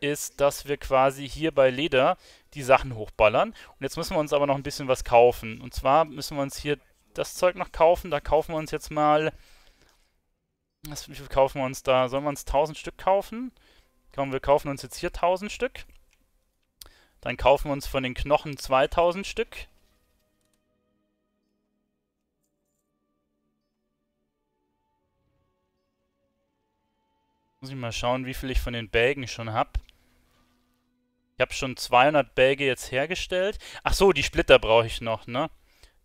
ist, dass wir quasi hier bei Leder die Sachen hochballern. Und jetzt müssen wir uns aber noch ein bisschen was kaufen. Und zwar müssen wir uns hier das Zeug noch kaufen. Da kaufen wir uns jetzt mal... Was, wie viel kaufen wir uns da? Sollen wir uns 1000 Stück kaufen? Komm, wir kaufen uns jetzt hier 1000 Stück. Dann kaufen wir uns von den Knochen 2000 Stück. Muss ich mal schauen, wie viel ich von den Bälgen schon habe. Ich habe schon 200 Bälge jetzt hergestellt. Ach so, die Splitter brauche ich noch, ne?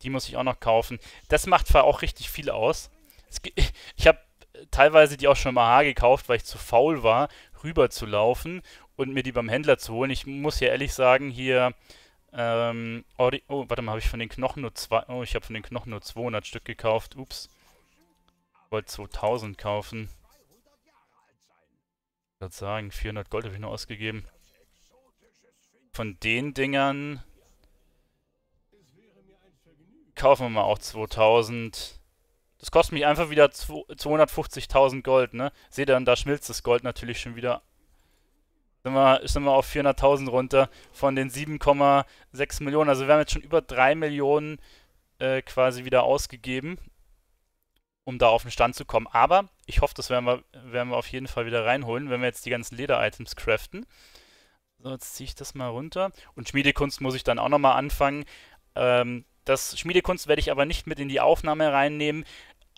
Die muss ich auch noch kaufen. Das macht zwar auch richtig viel aus. Ich habe teilweise die auch schon mal gekauft, weil ich zu faul war, rüber zu laufen und mir die beim Händler zu holen. Ich muss ja ehrlich sagen, hier, ähm, oh, oh warte mal, habe ich von den Knochen nur zwei, oh, ich habe von den Knochen nur 200 Stück gekauft, ups. Ich wollte 2000 kaufen. Ich würde sagen, 400 Gold habe ich nur ausgegeben. Von den Dingern kaufen wir mal auch 2000. Das kostet mich einfach wieder 250.000 Gold, ne? Seht ihr, dann da schmilzt das Gold natürlich schon wieder. Sind wir, sind wir auf 400.000 runter von den 7,6 Millionen. Also wir haben jetzt schon über 3 Millionen äh, quasi wieder ausgegeben, um da auf den Stand zu kommen. Aber ich hoffe, das werden wir, werden wir auf jeden Fall wieder reinholen, wenn wir jetzt die ganzen Leder-Items craften. So, jetzt ziehe ich das mal runter. Und Schmiedekunst muss ich dann auch nochmal anfangen. Ähm, das Schmiedekunst werde ich aber nicht mit in die Aufnahme reinnehmen.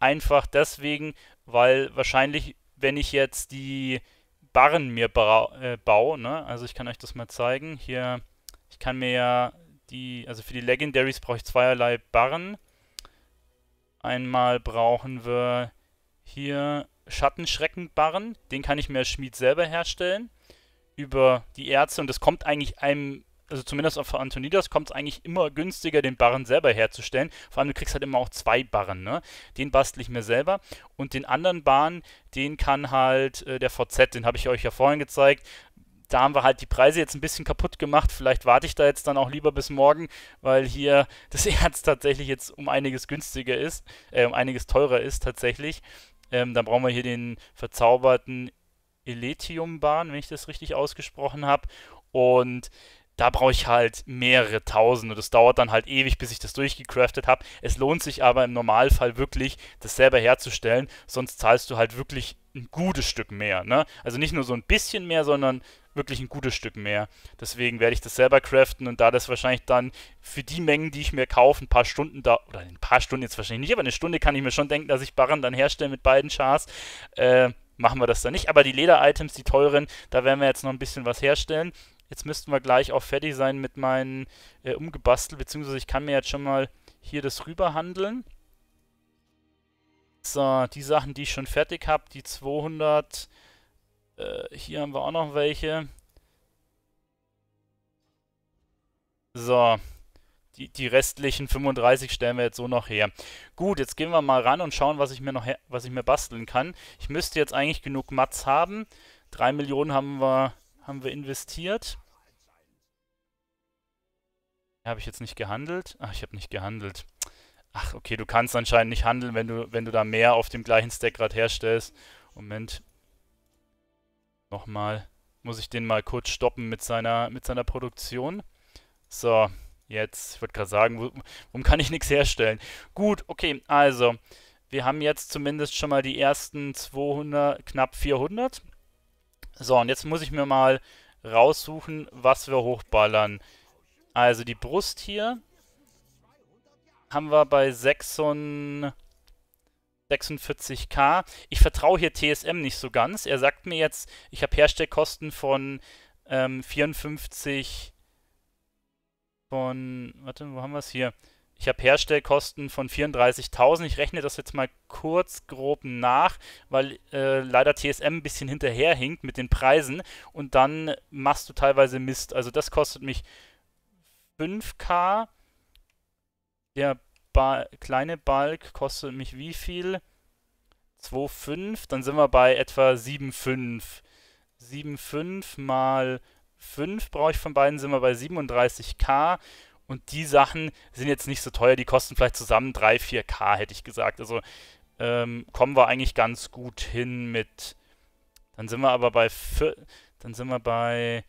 Einfach deswegen, weil wahrscheinlich, wenn ich jetzt die Barren mir äh, baue, ne? also ich kann euch das mal zeigen. Hier, ich kann mir ja die, also für die Legendaries brauche ich zweierlei Barren. Einmal brauchen wir hier Schattenschreckenbarren. Den kann ich mir als Schmied selber herstellen. Über die Erze. Und das kommt eigentlich einem also zumindest auf Antonidas kommt es eigentlich immer günstiger, den Barren selber herzustellen. Vor allem, du kriegst halt immer auch zwei Barren, ne? Den bastle ich mir selber. Und den anderen Barren, den kann halt äh, der VZ, den habe ich euch ja vorhin gezeigt. Da haben wir halt die Preise jetzt ein bisschen kaputt gemacht. Vielleicht warte ich da jetzt dann auch lieber bis morgen, weil hier das Erz tatsächlich jetzt um einiges günstiger ist, äh, um einiges teurer ist tatsächlich. Ähm, dann brauchen wir hier den verzauberten Eletium-Bahn, wenn ich das richtig ausgesprochen habe. Und da brauche ich halt mehrere Tausend und das dauert dann halt ewig, bis ich das durchgecraftet habe. Es lohnt sich aber im Normalfall wirklich, das selber herzustellen, sonst zahlst du halt wirklich ein gutes Stück mehr. Ne? Also nicht nur so ein bisschen mehr, sondern wirklich ein gutes Stück mehr. Deswegen werde ich das selber craften und da das wahrscheinlich dann für die Mengen, die ich mir kaufe, ein paar Stunden da, oder ein paar Stunden jetzt wahrscheinlich nicht, aber eine Stunde kann ich mir schon denken, dass ich Barren dann herstelle mit beiden Chars. Äh, machen wir das dann nicht. Aber die Leder-Items, die teuren, da werden wir jetzt noch ein bisschen was herstellen. Jetzt müssten wir gleich auch fertig sein mit meinen äh, umgebastelt, beziehungsweise ich kann mir jetzt schon mal hier das rüber handeln. So, die Sachen, die ich schon fertig habe, die 200. Äh, hier haben wir auch noch welche. So, die, die restlichen 35 stellen wir jetzt so noch her. Gut, jetzt gehen wir mal ran und schauen, was ich mir noch was ich mir basteln kann. Ich müsste jetzt eigentlich genug Mats haben. 3 Millionen haben wir, haben wir investiert. Habe ich jetzt nicht gehandelt? Ach, ich habe nicht gehandelt. Ach, okay, du kannst anscheinend nicht handeln, wenn du, wenn du da mehr auf dem gleichen Stack gerade herstellst. Moment. Nochmal. Muss ich den mal kurz stoppen mit seiner, mit seiner Produktion. So, jetzt, ich würde gerade sagen, warum kann ich nichts herstellen? Gut, okay, also, wir haben jetzt zumindest schon mal die ersten 200, knapp 400. So, und jetzt muss ich mir mal raussuchen, was wir hochballern. Also die Brust hier haben wir bei 46k. Ich vertraue hier TSM nicht so ganz. Er sagt mir jetzt, ich habe Herstellkosten von ähm, 54 von, warte, wo haben wir es hier? Ich habe Herstellkosten von 34.000. Ich rechne das jetzt mal kurz grob nach, weil äh, leider TSM ein bisschen hinterherhinkt mit den Preisen und dann machst du teilweise Mist. Also das kostet mich 5K. Der ba kleine Balk kostet mich wie viel? 2,5. Dann sind wir bei etwa 7,5. 7,5 mal 5 brauche ich von beiden, sind wir bei 37k. Und die Sachen sind jetzt nicht so teuer, die kosten vielleicht zusammen 3, 4k, hätte ich gesagt. Also ähm, kommen wir eigentlich ganz gut hin mit. Dann sind wir aber bei. Dann sind wir bei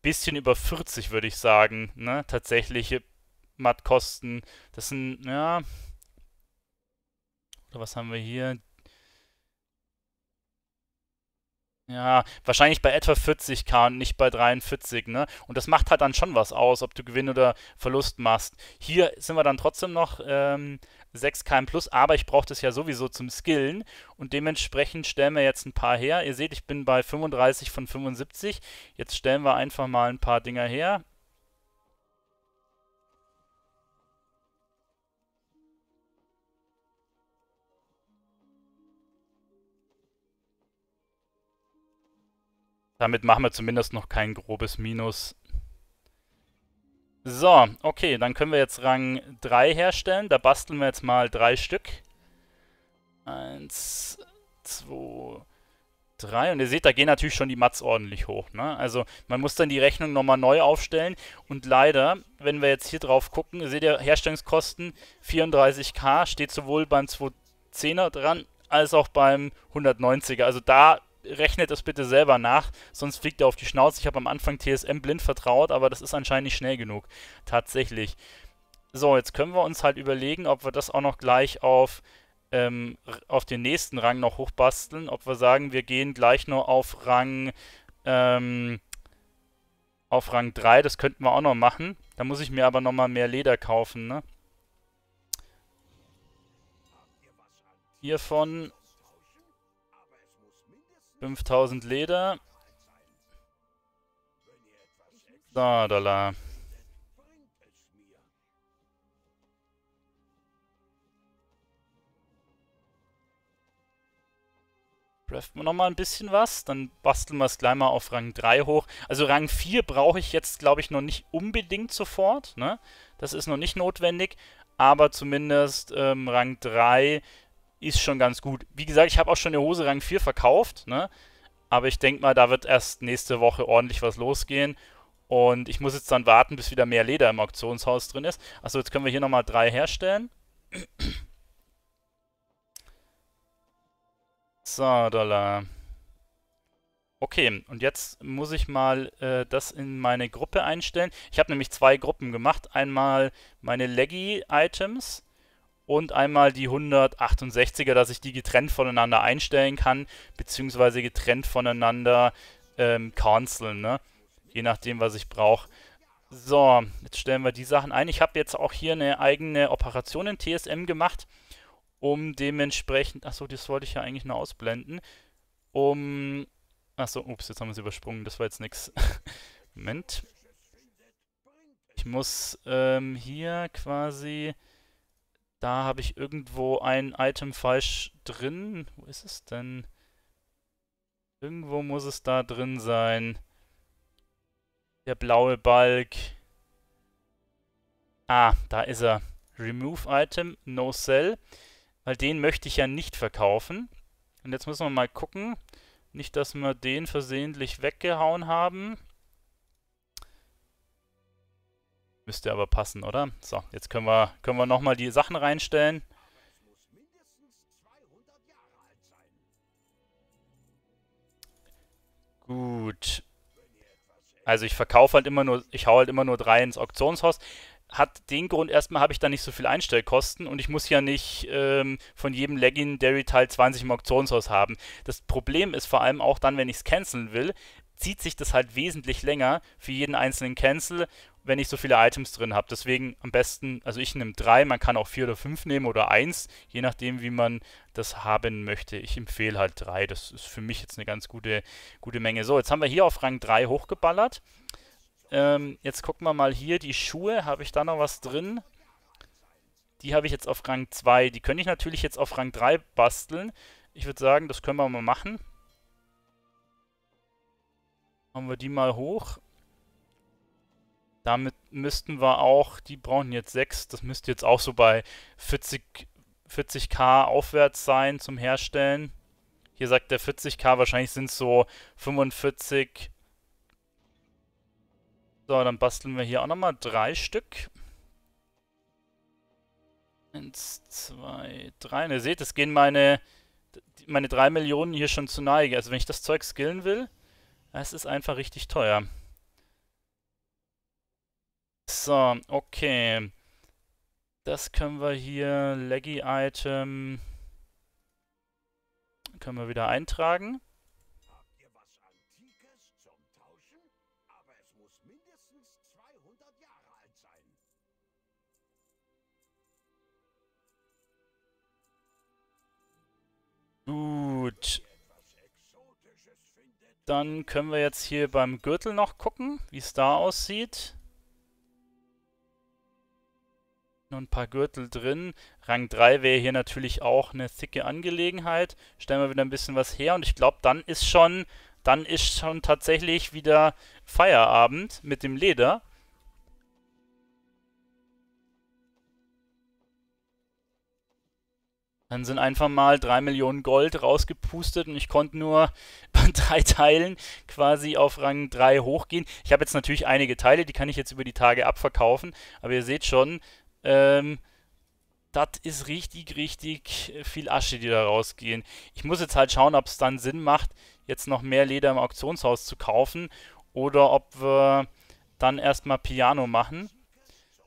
bisschen über 40, würde ich sagen, ne? Tatsächliche Mattkosten. Das sind, ja. Oder was haben wir hier? Ja, wahrscheinlich bei etwa 40k und nicht bei 43, ne? Und das macht halt dann schon was aus, ob du Gewinn oder Verlust machst. Hier sind wir dann trotzdem noch ähm, 6 km plus, aber ich brauche das ja sowieso zum Skillen und dementsprechend stellen wir jetzt ein paar her. Ihr seht, ich bin bei 35 von 75. Jetzt stellen wir einfach mal ein paar Dinger her. Damit machen wir zumindest noch kein grobes Minus. So, okay, dann können wir jetzt Rang 3 herstellen. Da basteln wir jetzt mal drei Stück. Eins, zwei, drei. Und ihr seht, da gehen natürlich schon die Mats ordentlich hoch. Ne? Also man muss dann die Rechnung nochmal neu aufstellen. Und leider, wenn wir jetzt hier drauf gucken, seht ihr, Herstellungskosten 34k steht sowohl beim 210er dran, als auch beim 190er. Also da rechnet es bitte selber nach, sonst fliegt er auf die Schnauze. Ich habe am Anfang TSM blind vertraut, aber das ist anscheinend nicht schnell genug. Tatsächlich. So, jetzt können wir uns halt überlegen, ob wir das auch noch gleich auf, ähm, auf den nächsten Rang noch hochbasteln. Ob wir sagen, wir gehen gleich nur auf Rang, ähm, auf Rang 3. Das könnten wir auch noch machen. Da muss ich mir aber nochmal mehr Leder kaufen, ne? Hiervon 5000 Leder. Da, Dollar. Craften wir nochmal ein bisschen was, dann basteln wir es gleich mal auf Rang 3 hoch. Also Rang 4 brauche ich jetzt, glaube ich, noch nicht unbedingt sofort. Ne? Das ist noch nicht notwendig, aber zumindest ähm, Rang 3 ist schon ganz gut. Wie gesagt, ich habe auch schon eine Hose Rang 4 verkauft, ne? Aber ich denke mal, da wird erst nächste Woche ordentlich was losgehen. Und ich muss jetzt dann warten, bis wieder mehr Leder im Auktionshaus drin ist. Achso, jetzt können wir hier nochmal drei herstellen. So, Dollar. Okay, und jetzt muss ich mal äh, das in meine Gruppe einstellen. Ich habe nämlich zwei Gruppen gemacht. Einmal meine Leggy-Items und einmal die 168er, dass ich die getrennt voneinander einstellen kann, beziehungsweise getrennt voneinander ähm, canceln, ne? Je nachdem, was ich brauche. So, jetzt stellen wir die Sachen ein. Ich habe jetzt auch hier eine eigene Operation in TSM gemacht, um dementsprechend, achso, das wollte ich ja eigentlich nur ausblenden, um, achso, ups, jetzt haben wir es übersprungen, das war jetzt nichts. Moment. Ich muss ähm, hier quasi da habe ich irgendwo ein Item falsch drin. Wo ist es denn? Irgendwo muss es da drin sein. Der blaue Balk. Ah, da ist er. Remove Item, No Sell. Weil den möchte ich ja nicht verkaufen. Und jetzt müssen wir mal gucken. Nicht, dass wir den versehentlich weggehauen haben. Müsste aber passen, oder? So, jetzt können wir, können wir nochmal die Sachen reinstellen. Gut. Also ich verkaufe halt immer nur, ich hau halt immer nur drei ins Auktionshaus. Hat den Grund, erstmal habe ich da nicht so viel Einstellkosten und ich muss ja nicht ähm, von jedem Legging Teil 20 im Auktionshaus haben. Das Problem ist vor allem auch dann, wenn ich es canceln will, zieht sich das halt wesentlich länger für jeden einzelnen Cancel wenn ich so viele Items drin habe. Deswegen am besten, also ich nehme drei, man kann auch vier oder fünf nehmen oder eins, je nachdem, wie man das haben möchte. Ich empfehle halt drei, das ist für mich jetzt eine ganz gute, gute Menge. So, jetzt haben wir hier auf Rang 3 hochgeballert. Ähm, jetzt gucken wir mal hier, die Schuhe, habe ich da noch was drin? Die habe ich jetzt auf Rang 2. Die könnte ich natürlich jetzt auf Rang 3 basteln. Ich würde sagen, das können wir mal machen. Machen wir die mal hoch. Damit müssten wir auch, die brauchen jetzt 6, das müsste jetzt auch so bei 40, 40k aufwärts sein zum Herstellen. Hier sagt der 40k, wahrscheinlich sind es so 45. So, dann basteln wir hier auch nochmal drei Stück. Eins, zwei, drei. Und ihr seht, es gehen meine, meine 3 Millionen hier schon zu Neige. Also wenn ich das Zeug skillen will, es ist einfach richtig teuer. So, okay. Das können wir hier, Leggy-Item, können wir wieder eintragen. Gut. Dann können wir jetzt hier beim Gürtel noch gucken, wie es da aussieht. Noch ein paar Gürtel drin. Rang 3 wäre hier natürlich auch eine dicke Angelegenheit. Stellen wir wieder ein bisschen was her und ich glaube, dann ist schon, dann ist schon tatsächlich wieder Feierabend mit dem Leder. Dann sind einfach mal 3 Millionen Gold rausgepustet und ich konnte nur bei drei Teilen quasi auf Rang 3 hochgehen. Ich habe jetzt natürlich einige Teile, die kann ich jetzt über die Tage abverkaufen, aber ihr seht schon, ähm, das ist richtig, richtig viel Asche, die da rausgehen. Ich muss jetzt halt schauen, ob es dann Sinn macht, jetzt noch mehr Leder im Auktionshaus zu kaufen oder ob wir dann erstmal Piano machen.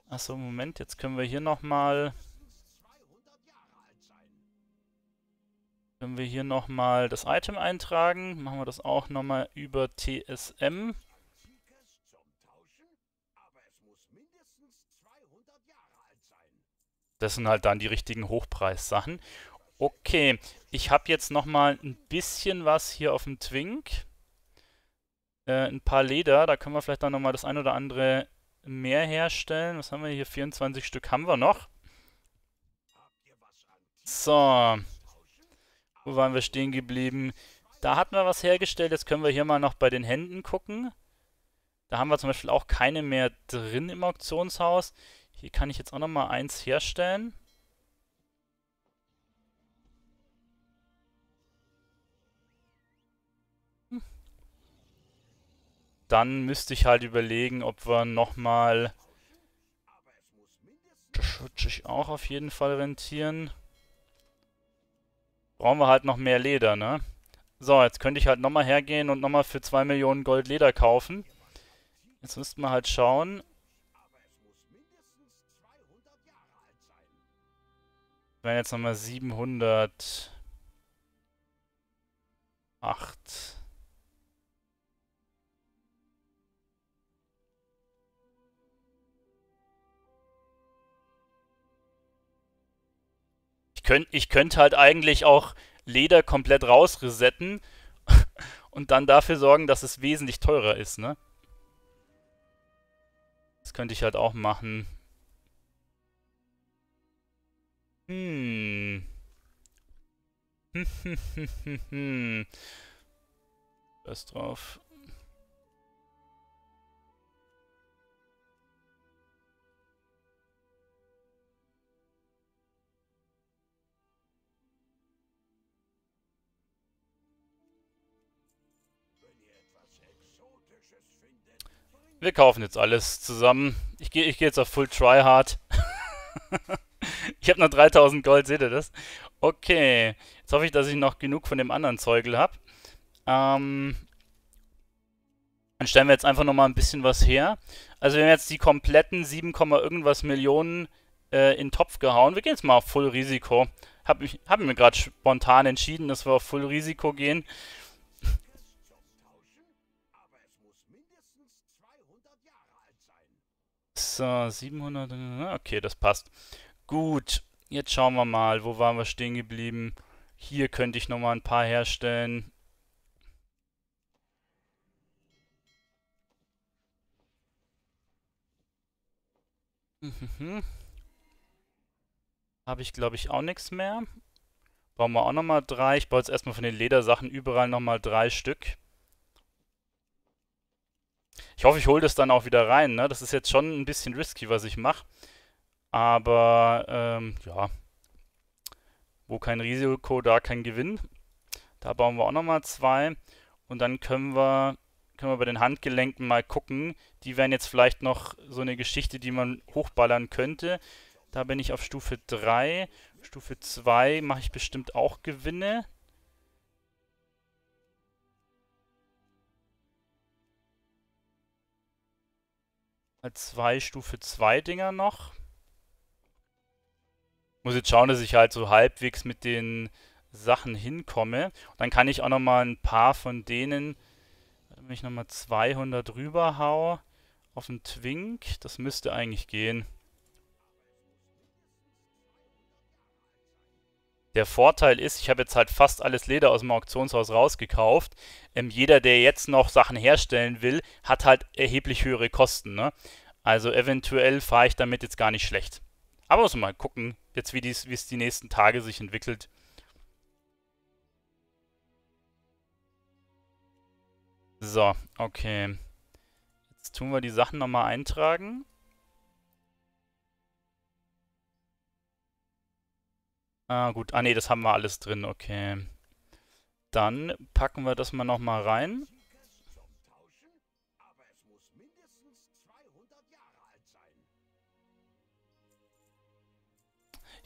Achso, Moment, jetzt können wir hier nochmal... Können wir hier nochmal das Item eintragen. Machen wir das auch nochmal über TSM. Das sind halt dann die richtigen Hochpreissachen. Okay, ich habe jetzt nochmal ein bisschen was hier auf dem Twink. Äh, ein paar Leder, da können wir vielleicht dann nochmal das ein oder andere mehr herstellen. Was haben wir hier? 24 Stück haben wir noch. So. Wo waren wir stehen geblieben? Da hatten wir was hergestellt. Jetzt können wir hier mal noch bei den Händen gucken. Da haben wir zum Beispiel auch keine mehr drin im Auktionshaus. Hier kann ich jetzt auch nochmal eins herstellen. Hm. Dann müsste ich halt überlegen, ob wir nochmal... Das würde sich auch auf jeden Fall rentieren. Brauchen wir halt noch mehr Leder, ne? So, jetzt könnte ich halt nochmal hergehen und nochmal für 2 Millionen Gold Leder kaufen. Jetzt müssten wir halt schauen, wären jetzt nochmal 708. Ich könnte ich könnt halt eigentlich auch Leder komplett rausresetten und dann dafür sorgen, dass es wesentlich teurer ist, ne? Das könnte ich halt auch machen. Hm. Was drauf? Wir kaufen jetzt alles zusammen. Ich gehe ich geh jetzt auf Full Tryhard. Ich habe noch 3000 Gold, seht ihr das? Okay. Jetzt hoffe ich, dass ich noch genug von dem anderen Zeugel habe. Ähm, dann stellen wir jetzt einfach nochmal ein bisschen was her. Also wir haben jetzt die kompletten 7, irgendwas Millionen äh, in den Topf gehauen. Wir gehen jetzt mal auf Full Risiko. Habe ich hab mir gerade spontan entschieden, dass wir auf Full Risiko gehen. So, 700, okay, das passt. Gut, jetzt schauen wir mal, wo waren wir stehen geblieben. Hier könnte ich nochmal ein paar herstellen. Mhm. Habe ich, glaube ich, auch nichts mehr. Bauen wir auch nochmal drei. Ich baue jetzt erstmal von den Ledersachen überall nochmal drei Stück. Ich hoffe, ich hole das dann auch wieder rein. Ne? Das ist jetzt schon ein bisschen risky, was ich mache. Aber ähm, ja, wo kein Risiko, da kein Gewinn. Da bauen wir auch nochmal zwei. Und dann können wir, können wir bei den Handgelenken mal gucken. Die wären jetzt vielleicht noch so eine Geschichte, die man hochballern könnte. Da bin ich auf Stufe 3. Stufe 2 mache ich bestimmt auch Gewinne. Zwei Stufe 2 Dinger noch. Muss jetzt schauen, dass ich halt so halbwegs mit den Sachen hinkomme. Und dann kann ich auch nochmal ein paar von denen, wenn ich nochmal 200 rüber hau auf den Twink, das müsste eigentlich gehen. Der Vorteil ist, ich habe jetzt halt fast alles Leder aus dem Auktionshaus rausgekauft. Ähm, jeder, der jetzt noch Sachen herstellen will, hat halt erheblich höhere Kosten. Ne? Also eventuell fahre ich damit jetzt gar nicht schlecht. Aber muss mal gucken, jetzt wie es die nächsten Tage sich entwickelt. So, okay. Jetzt tun wir die Sachen nochmal eintragen. Ah, gut. Ah, nee, das haben wir alles drin. Okay. Dann packen wir das mal nochmal rein.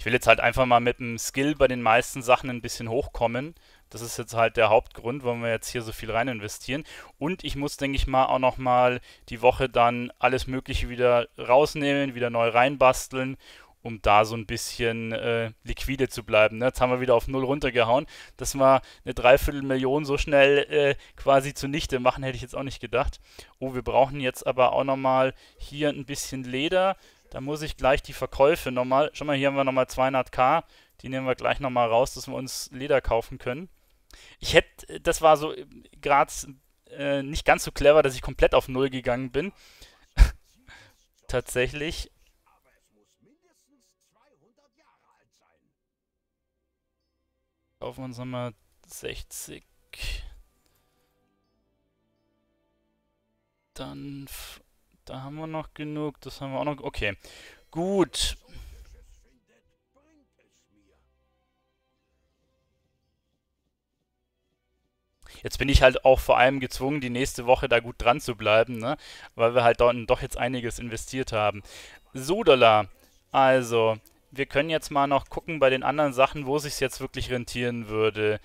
Will jetzt halt einfach mal mit dem Skill bei den meisten Sachen ein bisschen hochkommen. Das ist jetzt halt der Hauptgrund, warum wir jetzt hier so viel rein investieren. Und ich muss, denke ich mal, auch nochmal die Woche dann alles Mögliche wieder rausnehmen, wieder neu reinbasteln um da so ein bisschen äh, liquide zu bleiben. Ne? Jetzt haben wir wieder auf Null runtergehauen. Dass wir eine Dreiviertelmillion so schnell äh, quasi zunichte machen, hätte ich jetzt auch nicht gedacht. Oh, wir brauchen jetzt aber auch nochmal hier ein bisschen Leder. Da muss ich gleich die Verkäufe nochmal, schau mal, hier haben wir nochmal 200k. Die nehmen wir gleich nochmal raus, dass wir uns Leder kaufen können. Ich hätte, das war so äh, gerade äh, nicht ganz so clever, dass ich komplett auf Null gegangen bin. Tatsächlich. Kaufen wir uns nochmal 60. Dann, da haben wir noch genug, das haben wir auch noch, okay. Gut. Jetzt bin ich halt auch vor allem gezwungen, die nächste Woche da gut dran zu bleiben, ne? Weil wir halt dann doch jetzt einiges investiert haben. So, Dollar. Also, wir können jetzt mal noch gucken bei den anderen Sachen, wo sich jetzt wirklich rentieren würde.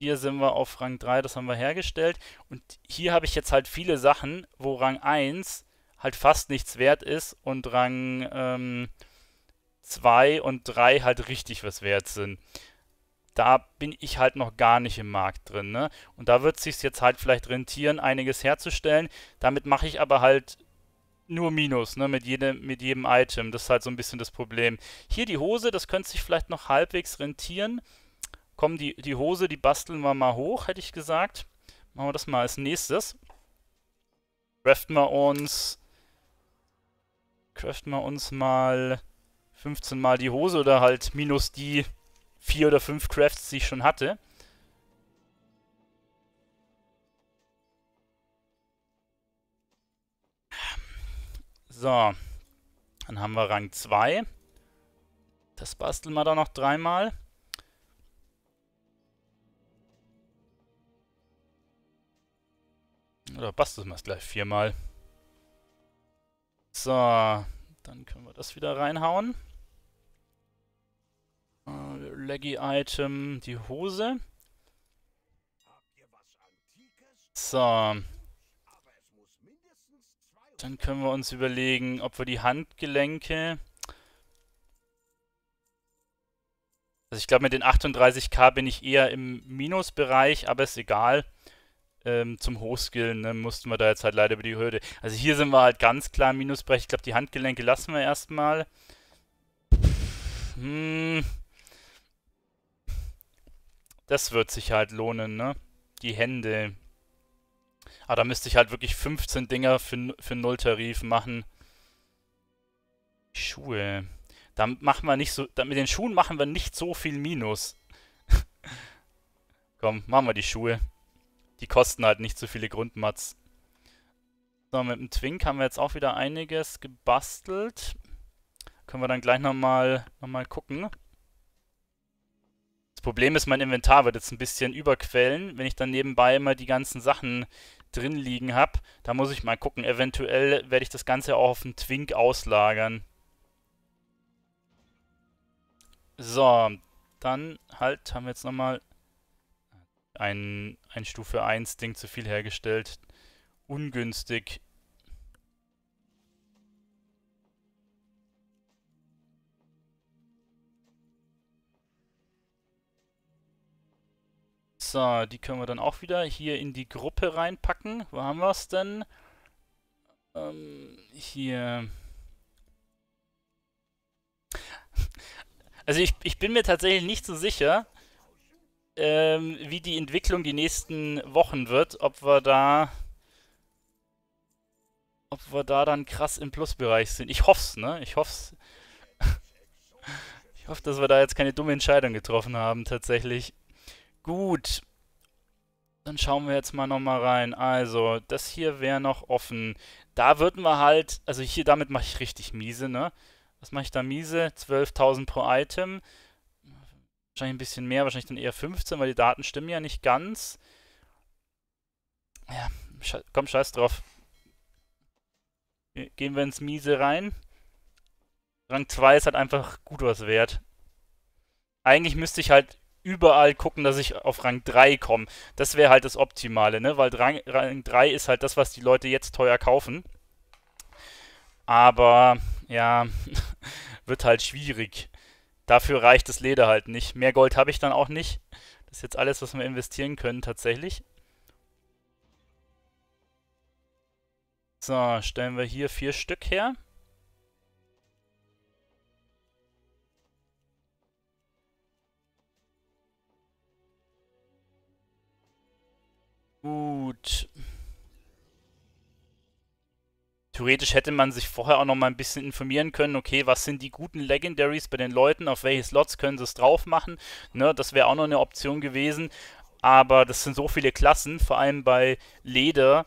Hier sind wir auf Rang 3, das haben wir hergestellt. Und hier habe ich jetzt halt viele Sachen, wo Rang 1 halt fast nichts wert ist und Rang ähm, 2 und 3 halt richtig was wert sind. Da bin ich halt noch gar nicht im Markt drin. Ne? Und da wird es sich jetzt halt vielleicht rentieren, einiges herzustellen. Damit mache ich aber halt nur Minus, ne, mit jedem, mit jedem Item. Das ist halt so ein bisschen das Problem. Hier die Hose, das könnte sich vielleicht noch halbwegs rentieren. Komm, die, die Hose, die basteln wir mal hoch, hätte ich gesagt. Machen wir das mal als nächstes. Craften wir uns... Craften wir uns mal 15 mal die Hose oder halt minus die 4 oder 5 Crafts, die ich schon hatte. So. Dann haben wir Rang 2. Das basteln wir da noch dreimal. Oder basteln wir es gleich viermal. So. Dann können wir das wieder reinhauen. Uh, Leggy Item, die Hose. So. Dann können wir uns überlegen, ob wir die Handgelenke... Also ich glaube, mit den 38k bin ich eher im Minusbereich, aber ist egal. Ähm, zum Hochskillen ne, mussten wir da jetzt halt leider über die Hürde. Also hier sind wir halt ganz klar Minusbereich. Ich glaube, die Handgelenke lassen wir erstmal. Hm. Das wird sich halt lohnen, ne? Die Hände. Aber da müsste ich halt wirklich 15 Dinger für, für Nulltarif machen. Schuhe. Da machen wir nicht so. Da, mit den Schuhen machen wir nicht so viel Minus. Komm, machen wir die Schuhe. Die kosten halt nicht so viele Grundmats. So, mit dem Twink haben wir jetzt auch wieder einiges gebastelt. Können wir dann gleich nochmal noch mal gucken. Das Problem ist, mein Inventar wird jetzt ein bisschen überquellen, wenn ich dann nebenbei immer die ganzen Sachen drin liegen habe. Da muss ich mal gucken. Eventuell werde ich das Ganze auch auf den Twink auslagern. So, dann halt haben wir jetzt nochmal ein, ein Stufe 1 Ding zu viel hergestellt. Ungünstig. So, die können wir dann auch wieder hier in die Gruppe reinpacken. Wo haben wir es denn? Ähm, hier. Also ich, ich bin mir tatsächlich nicht so sicher, ähm, wie die Entwicklung die nächsten Wochen wird, ob wir da ob wir da dann krass im Plusbereich sind. Ich hoff's, ne? Ich hoff's. ich hoffe, dass wir da jetzt keine dumme Entscheidung getroffen haben, tatsächlich. Gut. Dann schauen wir jetzt mal nochmal rein. Also, das hier wäre noch offen. Da würden wir halt, also hier damit mache ich richtig miese, ne? Was mache ich da miese? 12.000 pro Item. Wahrscheinlich ein bisschen mehr, wahrscheinlich dann eher 15, weil die Daten stimmen ja nicht ganz. Ja, komm, scheiß drauf. Gehen wir ins Miese rein. Rang 2 ist halt einfach gut was wert. Eigentlich müsste ich halt überall gucken, dass ich auf Rang 3 komme. Das wäre halt das Optimale, ne? Weil Rang, Rang 3 ist halt das, was die Leute jetzt teuer kaufen. Aber, ja, wird halt schwierig. Dafür reicht das Leder halt nicht. Mehr Gold habe ich dann auch nicht. Das ist jetzt alles, was wir investieren können, tatsächlich. So, stellen wir hier vier Stück her. Gut. Theoretisch hätte man sich vorher auch noch mal ein bisschen informieren können, okay, was sind die guten Legendaries bei den Leuten, auf welche Slots können sie es drauf machen. Ne, das wäre auch noch eine Option gewesen. Aber das sind so viele Klassen, vor allem bei Leder,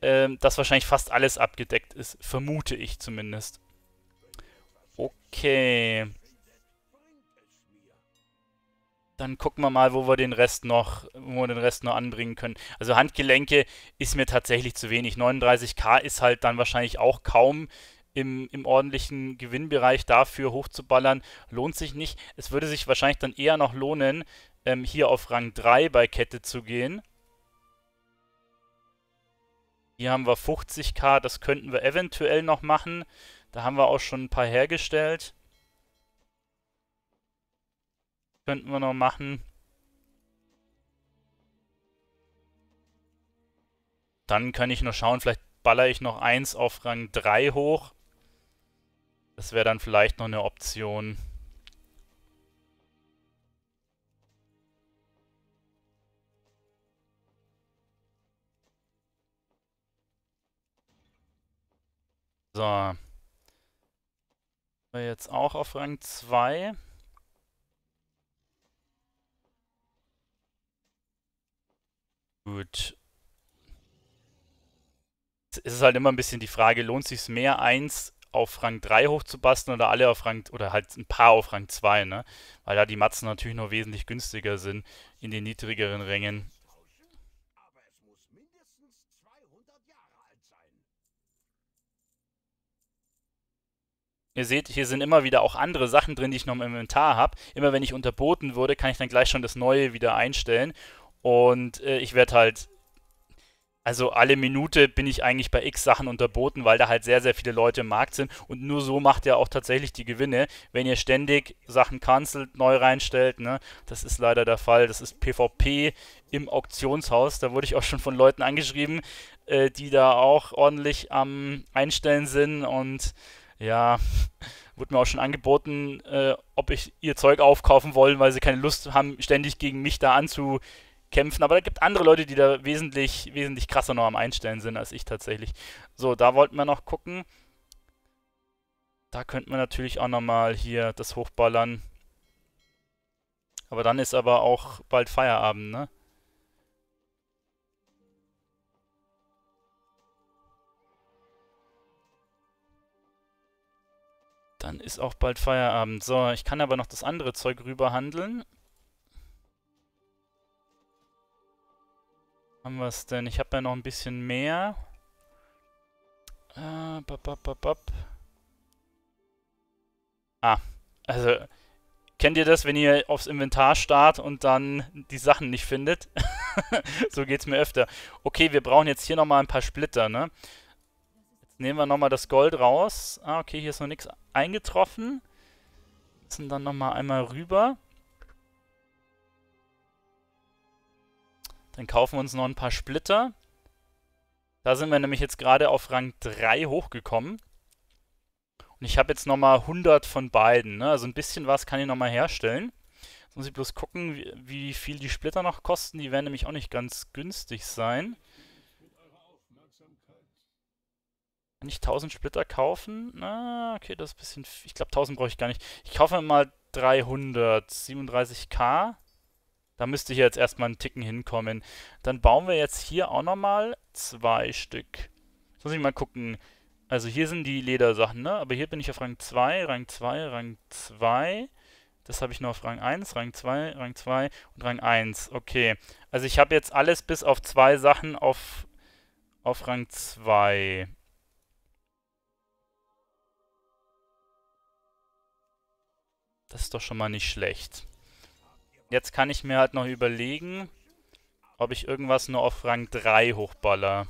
ähm, dass wahrscheinlich fast alles abgedeckt ist. Vermute ich zumindest. Okay. Dann gucken wir mal, wo wir den Rest noch, wo wir den Rest noch anbringen können. Also Handgelenke ist mir tatsächlich zu wenig. 39k ist halt dann wahrscheinlich auch kaum im, im ordentlichen Gewinnbereich dafür hochzuballern. Lohnt sich nicht. Es würde sich wahrscheinlich dann eher noch lohnen, ähm, hier auf Rang 3 bei Kette zu gehen. Hier haben wir 50k, das könnten wir eventuell noch machen. Da haben wir auch schon ein paar hergestellt. Könnten wir noch machen. Dann kann ich noch schauen, vielleicht baller ich noch eins auf Rang 3 hoch. Das wäre dann vielleicht noch eine Option. So. Jetzt auch auf Rang 2. Gut. Es ist halt immer ein bisschen die Frage, lohnt es sich mehr, eins auf Rang 3 hochzubasteln oder alle auf Rang, oder halt ein paar auf Rang 2, ne? Weil da die Matzen natürlich noch wesentlich günstiger sind in den niedrigeren Rängen. Ihr seht, hier sind immer wieder auch andere Sachen drin, die ich noch im Inventar habe. Immer wenn ich unterboten wurde, kann ich dann gleich schon das Neue wieder einstellen. Und äh, ich werde halt, also alle Minute bin ich eigentlich bei X Sachen unterboten, weil da halt sehr, sehr viele Leute im Markt sind. Und nur so macht ihr auch tatsächlich die Gewinne. Wenn ihr ständig Sachen cancelt, neu reinstellt, ne, das ist leider der Fall. Das ist PvP im Auktionshaus. Da wurde ich auch schon von Leuten angeschrieben, äh, die da auch ordentlich am Einstellen sind und ja, wurde mir auch schon angeboten, äh, ob ich ihr Zeug aufkaufen wollen, weil sie keine Lust haben, ständig gegen mich da anzu kämpfen. Aber da gibt andere Leute, die da wesentlich, wesentlich krasser noch am Einstellen sind als ich tatsächlich. So, da wollten wir noch gucken. Da könnten wir natürlich auch nochmal hier das hochballern. Aber dann ist aber auch bald Feierabend, ne? Dann ist auch bald Feierabend. So, ich kann aber noch das andere Zeug rüber haben wir es denn? Ich habe ja noch ein bisschen mehr. Äh, bop, bop, bop, bop. Ah, also kennt ihr das, wenn ihr aufs Inventar starrt und dann die Sachen nicht findet? so geht es mir öfter. Okay, wir brauchen jetzt hier nochmal ein paar Splitter, ne? Jetzt nehmen wir nochmal das Gold raus. Ah, okay, hier ist noch nichts eingetroffen. Müssen dann nochmal einmal rüber. Dann kaufen wir uns noch ein paar Splitter. Da sind wir nämlich jetzt gerade auf Rang 3 hochgekommen. Und ich habe jetzt nochmal 100 von beiden. Ne? Also ein bisschen was kann ich nochmal herstellen. Jetzt muss ich bloß gucken, wie, wie viel die Splitter noch kosten. Die werden nämlich auch nicht ganz günstig sein. Kann ich 1000 Splitter kaufen? Na, okay, das ist ein bisschen... Ich glaube, 1000 brauche ich gar nicht. Ich kaufe mal 337k. Da müsste hier jetzt erstmal ein Ticken hinkommen. Dann bauen wir jetzt hier auch nochmal zwei Stück. Jetzt muss ich mal gucken. Also hier sind die Ledersachen, ne? Aber hier bin ich auf Rang 2, Rang 2, Rang 2. Das habe ich noch auf Rang 1, Rang 2, Rang 2 und Rang 1. Okay. Also ich habe jetzt alles bis auf zwei Sachen auf, auf Rang 2. Das ist doch schon mal nicht schlecht. Jetzt kann ich mir halt noch überlegen, ob ich irgendwas nur auf Rang 3 hochballer.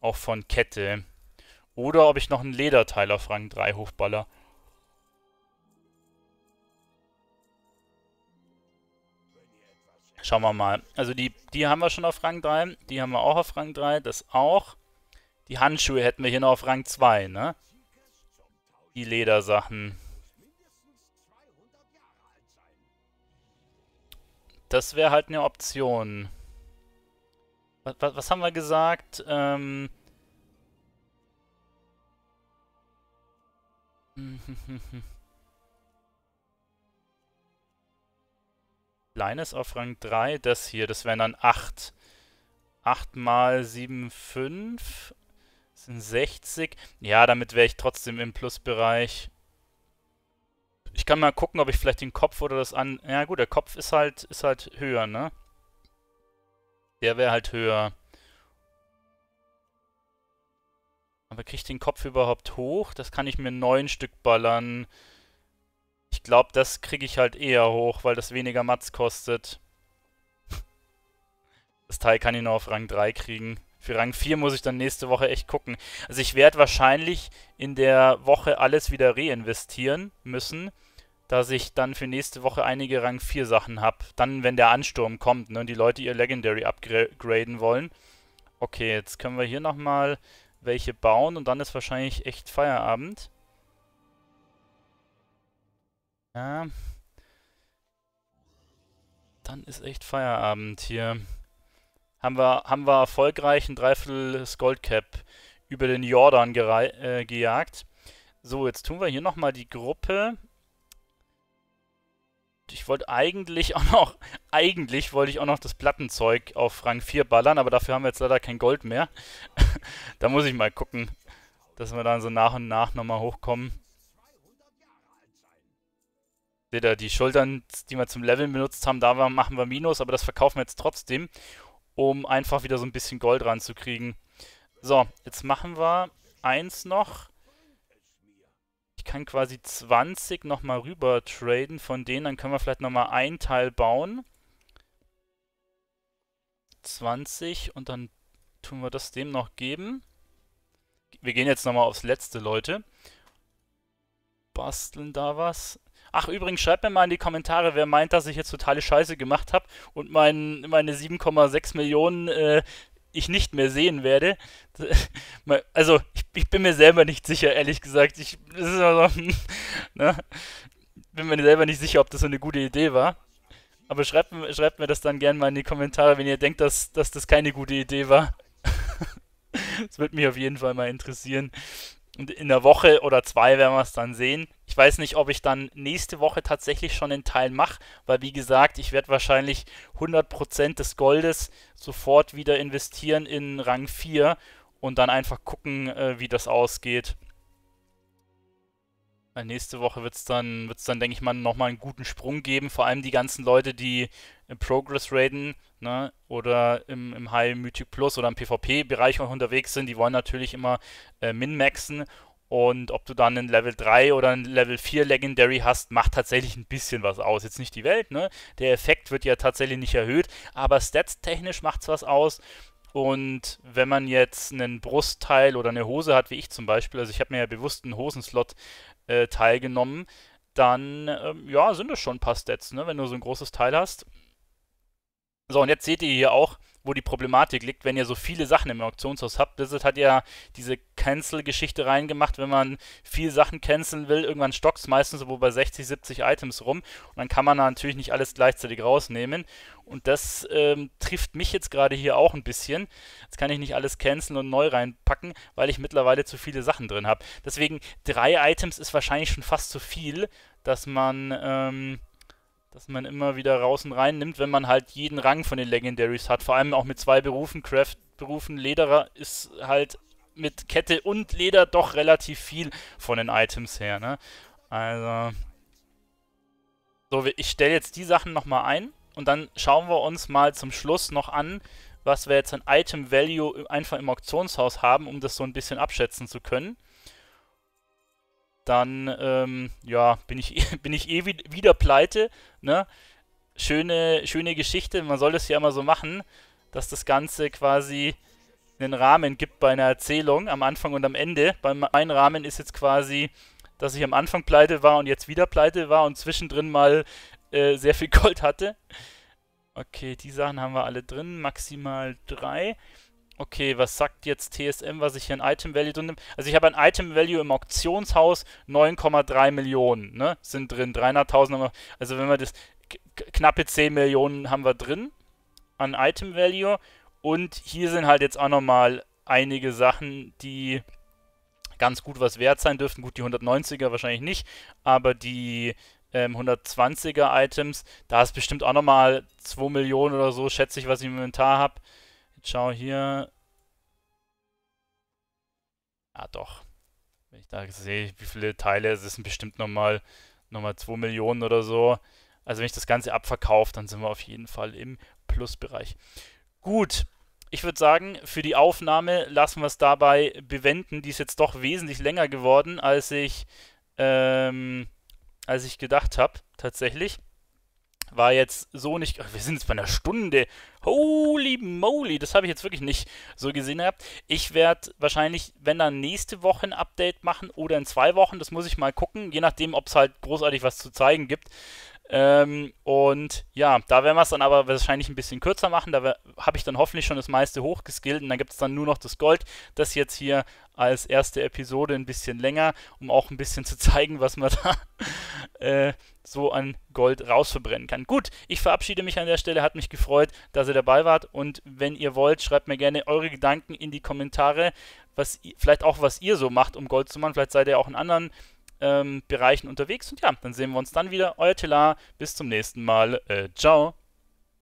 Auch von Kette. Oder ob ich noch ein Lederteil auf Rang 3 hochballer. Schauen wir mal. Also die, die haben wir schon auf Rang 3. Die haben wir auch auf Rang 3. Das auch. Die Handschuhe hätten wir hier noch auf Rang 2, ne? Die Ledersachen. Das wäre halt eine Option. Was, was, was, haben wir gesagt? Ähm... Kleines auf Rang 3, das hier, das wären dann 8. 8 mal 7, 5 sind 60. Ja, damit wäre ich trotzdem im Plusbereich. Ich kann mal gucken, ob ich vielleicht den Kopf oder das an... Ja gut, der Kopf ist halt, ist halt höher, ne? Der wäre halt höher. Aber kriege ich den Kopf überhaupt hoch? Das kann ich mir neun Stück ballern. Ich glaube, das kriege ich halt eher hoch, weil das weniger Mats kostet. Das Teil kann ich nur auf Rang 3 kriegen. Für Rang 4 muss ich dann nächste Woche echt gucken. Also ich werde wahrscheinlich in der Woche alles wieder reinvestieren müssen, dass ich dann für nächste Woche einige Rang 4 Sachen habe. Dann, wenn der Ansturm kommt ne, und die Leute ihr Legendary upgraden wollen. Okay, jetzt können wir hier nochmal welche bauen und dann ist wahrscheinlich echt Feierabend. Ja. Dann ist echt Feierabend hier haben wir, haben wir erfolgreich ein Dreiviertel Goldcap über den Jordan äh, gejagt. So, jetzt tun wir hier nochmal die Gruppe. Ich wollte eigentlich auch noch, eigentlich wollte ich auch noch das Plattenzeug auf Rang 4 ballern, aber dafür haben wir jetzt leider kein Gold mehr. da muss ich mal gucken, dass wir dann so nach und nach nochmal hochkommen. Seht ihr, die Schultern, die wir zum Leveln benutzt haben, da machen wir Minus, aber das verkaufen wir jetzt trotzdem um einfach wieder so ein bisschen Gold ranzukriegen. So, jetzt machen wir eins noch. Ich kann quasi 20 nochmal rüber traden von denen. Dann können wir vielleicht nochmal ein Teil bauen. 20 und dann tun wir das dem noch geben. Wir gehen jetzt nochmal aufs letzte, Leute. Basteln da was. Ach, übrigens, schreibt mir mal in die Kommentare, wer meint, dass ich jetzt totale Scheiße gemacht habe und mein, meine 7,6 Millionen äh, ich nicht mehr sehen werde. Also, ich, ich, bin mir selber nicht sicher, ehrlich gesagt. Ich das ist so, ne? bin mir selber nicht sicher, ob das so eine gute Idee war. Aber schreibt, schreibt mir das dann gerne mal in die Kommentare, wenn ihr denkt, dass, dass das keine gute Idee war. das würde mich auf jeden Fall mal interessieren. Und in der Woche oder zwei werden wir es dann sehen. Ich weiß nicht, ob ich dann nächste Woche tatsächlich schon einen Teil mache, weil wie gesagt, ich werde wahrscheinlich 100% des Goldes sofort wieder investieren in Rang 4 und dann einfach gucken, äh, wie das ausgeht. Weil nächste Woche wird es dann, wird's dann, denke ich mal, nochmal einen guten Sprung geben. Vor allem die ganzen Leute, die im Progress raiden ne, oder im, im High Mythic Plus oder im PvP-Bereich unterwegs sind, die wollen natürlich immer äh, min-maxen. Und ob du dann einen Level 3 oder einen Level 4 Legendary hast, macht tatsächlich ein bisschen was aus. Jetzt nicht die Welt, ne? Der Effekt wird ja tatsächlich nicht erhöht, aber stats-technisch macht es was aus. Und wenn man jetzt einen Brustteil oder eine Hose hat, wie ich zum Beispiel, also ich habe mir ja bewusst einen Hosenslot äh, teilgenommen, dann äh, ja, sind das schon ein paar Stats, ne? wenn du so ein großes Teil hast. So, und jetzt seht ihr hier auch, wo die Problematik liegt, wenn ihr so viele Sachen im Auktionshaus habt. Blizzard hat ja diese Cancel-Geschichte reingemacht, wenn man viel Sachen canceln will, irgendwann stockt es meistens so bei 60, 70 Items rum und dann kann man da natürlich nicht alles gleichzeitig rausnehmen. Und das ähm, trifft mich jetzt gerade hier auch ein bisschen. Jetzt kann ich nicht alles canceln und neu reinpacken, weil ich mittlerweile zu viele Sachen drin habe. Deswegen drei Items ist wahrscheinlich schon fast zu viel, dass man ähm, dass man immer wieder raus und rein nimmt, wenn man halt jeden Rang von den Legendaries hat. Vor allem auch mit zwei Berufen, Craft-Berufen. Lederer ist halt mit Kette und Leder doch relativ viel von den Items her, ne? Also. So, ich stelle jetzt die Sachen nochmal ein und dann schauen wir uns mal zum Schluss noch an, was wir jetzt an Item Value einfach im Auktionshaus haben, um das so ein bisschen abschätzen zu können dann ähm, ja, bin ich, bin ich eh wieder pleite. Ne? Schöne, schöne Geschichte. Man soll das ja immer so machen, dass das Ganze quasi einen Rahmen gibt bei einer Erzählung am Anfang und am Ende. Bei mein Rahmen ist jetzt quasi, dass ich am Anfang pleite war und jetzt wieder pleite war und zwischendrin mal äh, sehr viel Gold hatte. Okay, die Sachen haben wir alle drin, maximal drei. Okay, was sagt jetzt TSM, was ich hier ein Item Value drin nehme? Also ich habe ein Item Value im Auktionshaus 9,3 Millionen, ne? Sind drin. 300.000 also wenn wir das knappe 10 Millionen haben wir drin an Item Value und hier sind halt jetzt auch nochmal einige Sachen, die ganz gut was wert sein dürften. Gut, die 190er wahrscheinlich nicht, aber die ähm, 120er Items, da ist bestimmt auch nochmal 2 Millionen oder so, schätze ich, was ich im Inventar habe. Schau hier. Ja, doch. Wenn ich da sehe, wie viele Teile, es sind bestimmt nochmal nochmal 2 Millionen oder so. Also wenn ich das Ganze abverkaufe, dann sind wir auf jeden Fall im Plusbereich. Gut, ich würde sagen, für die Aufnahme lassen wir es dabei bewenden. Die ist jetzt doch wesentlich länger geworden, als ich, ähm, als ich gedacht habe, tatsächlich. War jetzt so nicht. Wir sind jetzt bei einer Stunde. Holy moly, das habe ich jetzt wirklich nicht so gesehen. Ich werde wahrscheinlich, wenn dann nächste Woche ein Update machen oder in zwei Wochen, das muss ich mal gucken, je nachdem, ob es halt großartig was zu zeigen gibt. Ähm, und ja, da werden wir es dann aber wahrscheinlich ein bisschen kürzer machen. Da habe ich dann hoffentlich schon das meiste hochgeskillt und dann gibt es dann nur noch das Gold. Das jetzt hier als erste Episode ein bisschen länger, um auch ein bisschen zu zeigen, was man da äh, so an Gold rausverbrennen kann. Gut, ich verabschiede mich an der Stelle. Hat mich gefreut, dass ihr dabei wart. Und wenn ihr wollt, schreibt mir gerne eure Gedanken in die Kommentare. Was, vielleicht auch, was ihr so macht, um Gold zu machen. Vielleicht seid ihr auch in anderen ähm, Bereichen unterwegs. Und ja, dann sehen wir uns dann wieder. Euer Telar. Bis zum nächsten Mal. Äh, ciao.